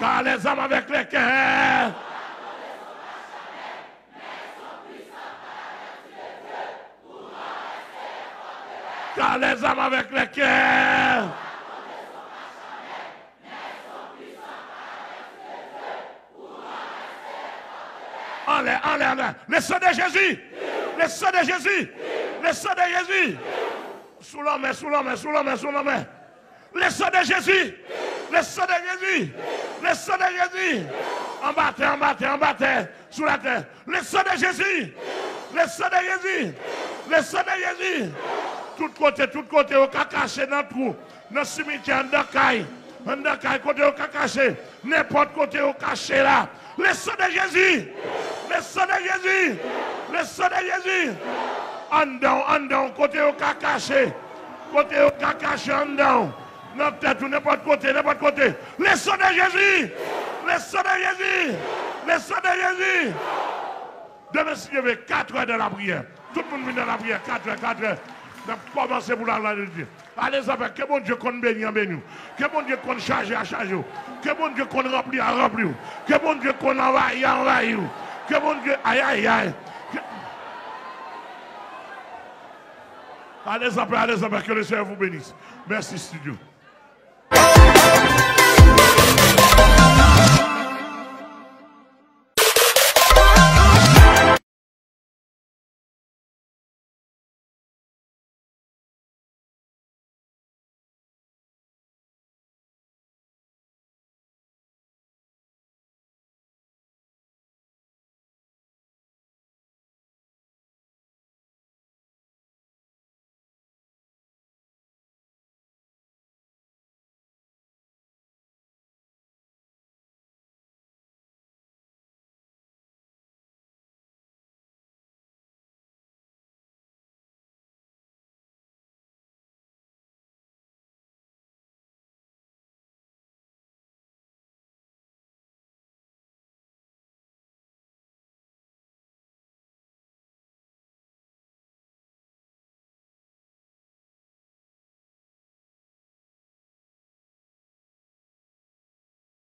car les hommes avec lesquels car les hommes avec lesquels Allez, allez, allez. Le sang de Jésus. Le sang de Jésus. Le sang de Jésus. Sous la main, sous la main, sous la main, sous la main. Le sang de Jésus. Le sang de Jésus. Le sang de Jésus. En bas, en bas, en bas, sous la terre. Le sang de Jésus. Le sang de Jésus. Le sang de Jésus. Tout côté, tout côté, au caché dans le trou. Dans le cimetière, dans le côté au caché. N'importe côté au caché là. Le sang de Jésus. Le sang de Jésus. Le sang de Jésus. En dedans, côté au caché. Côté au caché en. Notre tête, n'importe côté, n'importe côté. Les sons de Jésus. Les sons de Jésus. Les sons de Jésus. Demain, si je vais 4 heures de la prière. Tout le monde vient dans la prière, 4 heures, 4 heures. Donc, commencez pour la gloire de Dieu. Allez, fait que bon Dieu qu'on bénisse, bénisse. Que bon Dieu qu'on charge à charger. Que bon Dieu qu'on remplit à remplir. Que bon Dieu qu'on envahit à envahir. Que bon Dieu, aïe, aïe, aïe. Allez, fait, allez, fait, que le Seigneur vous bénisse. Merci, studio. love.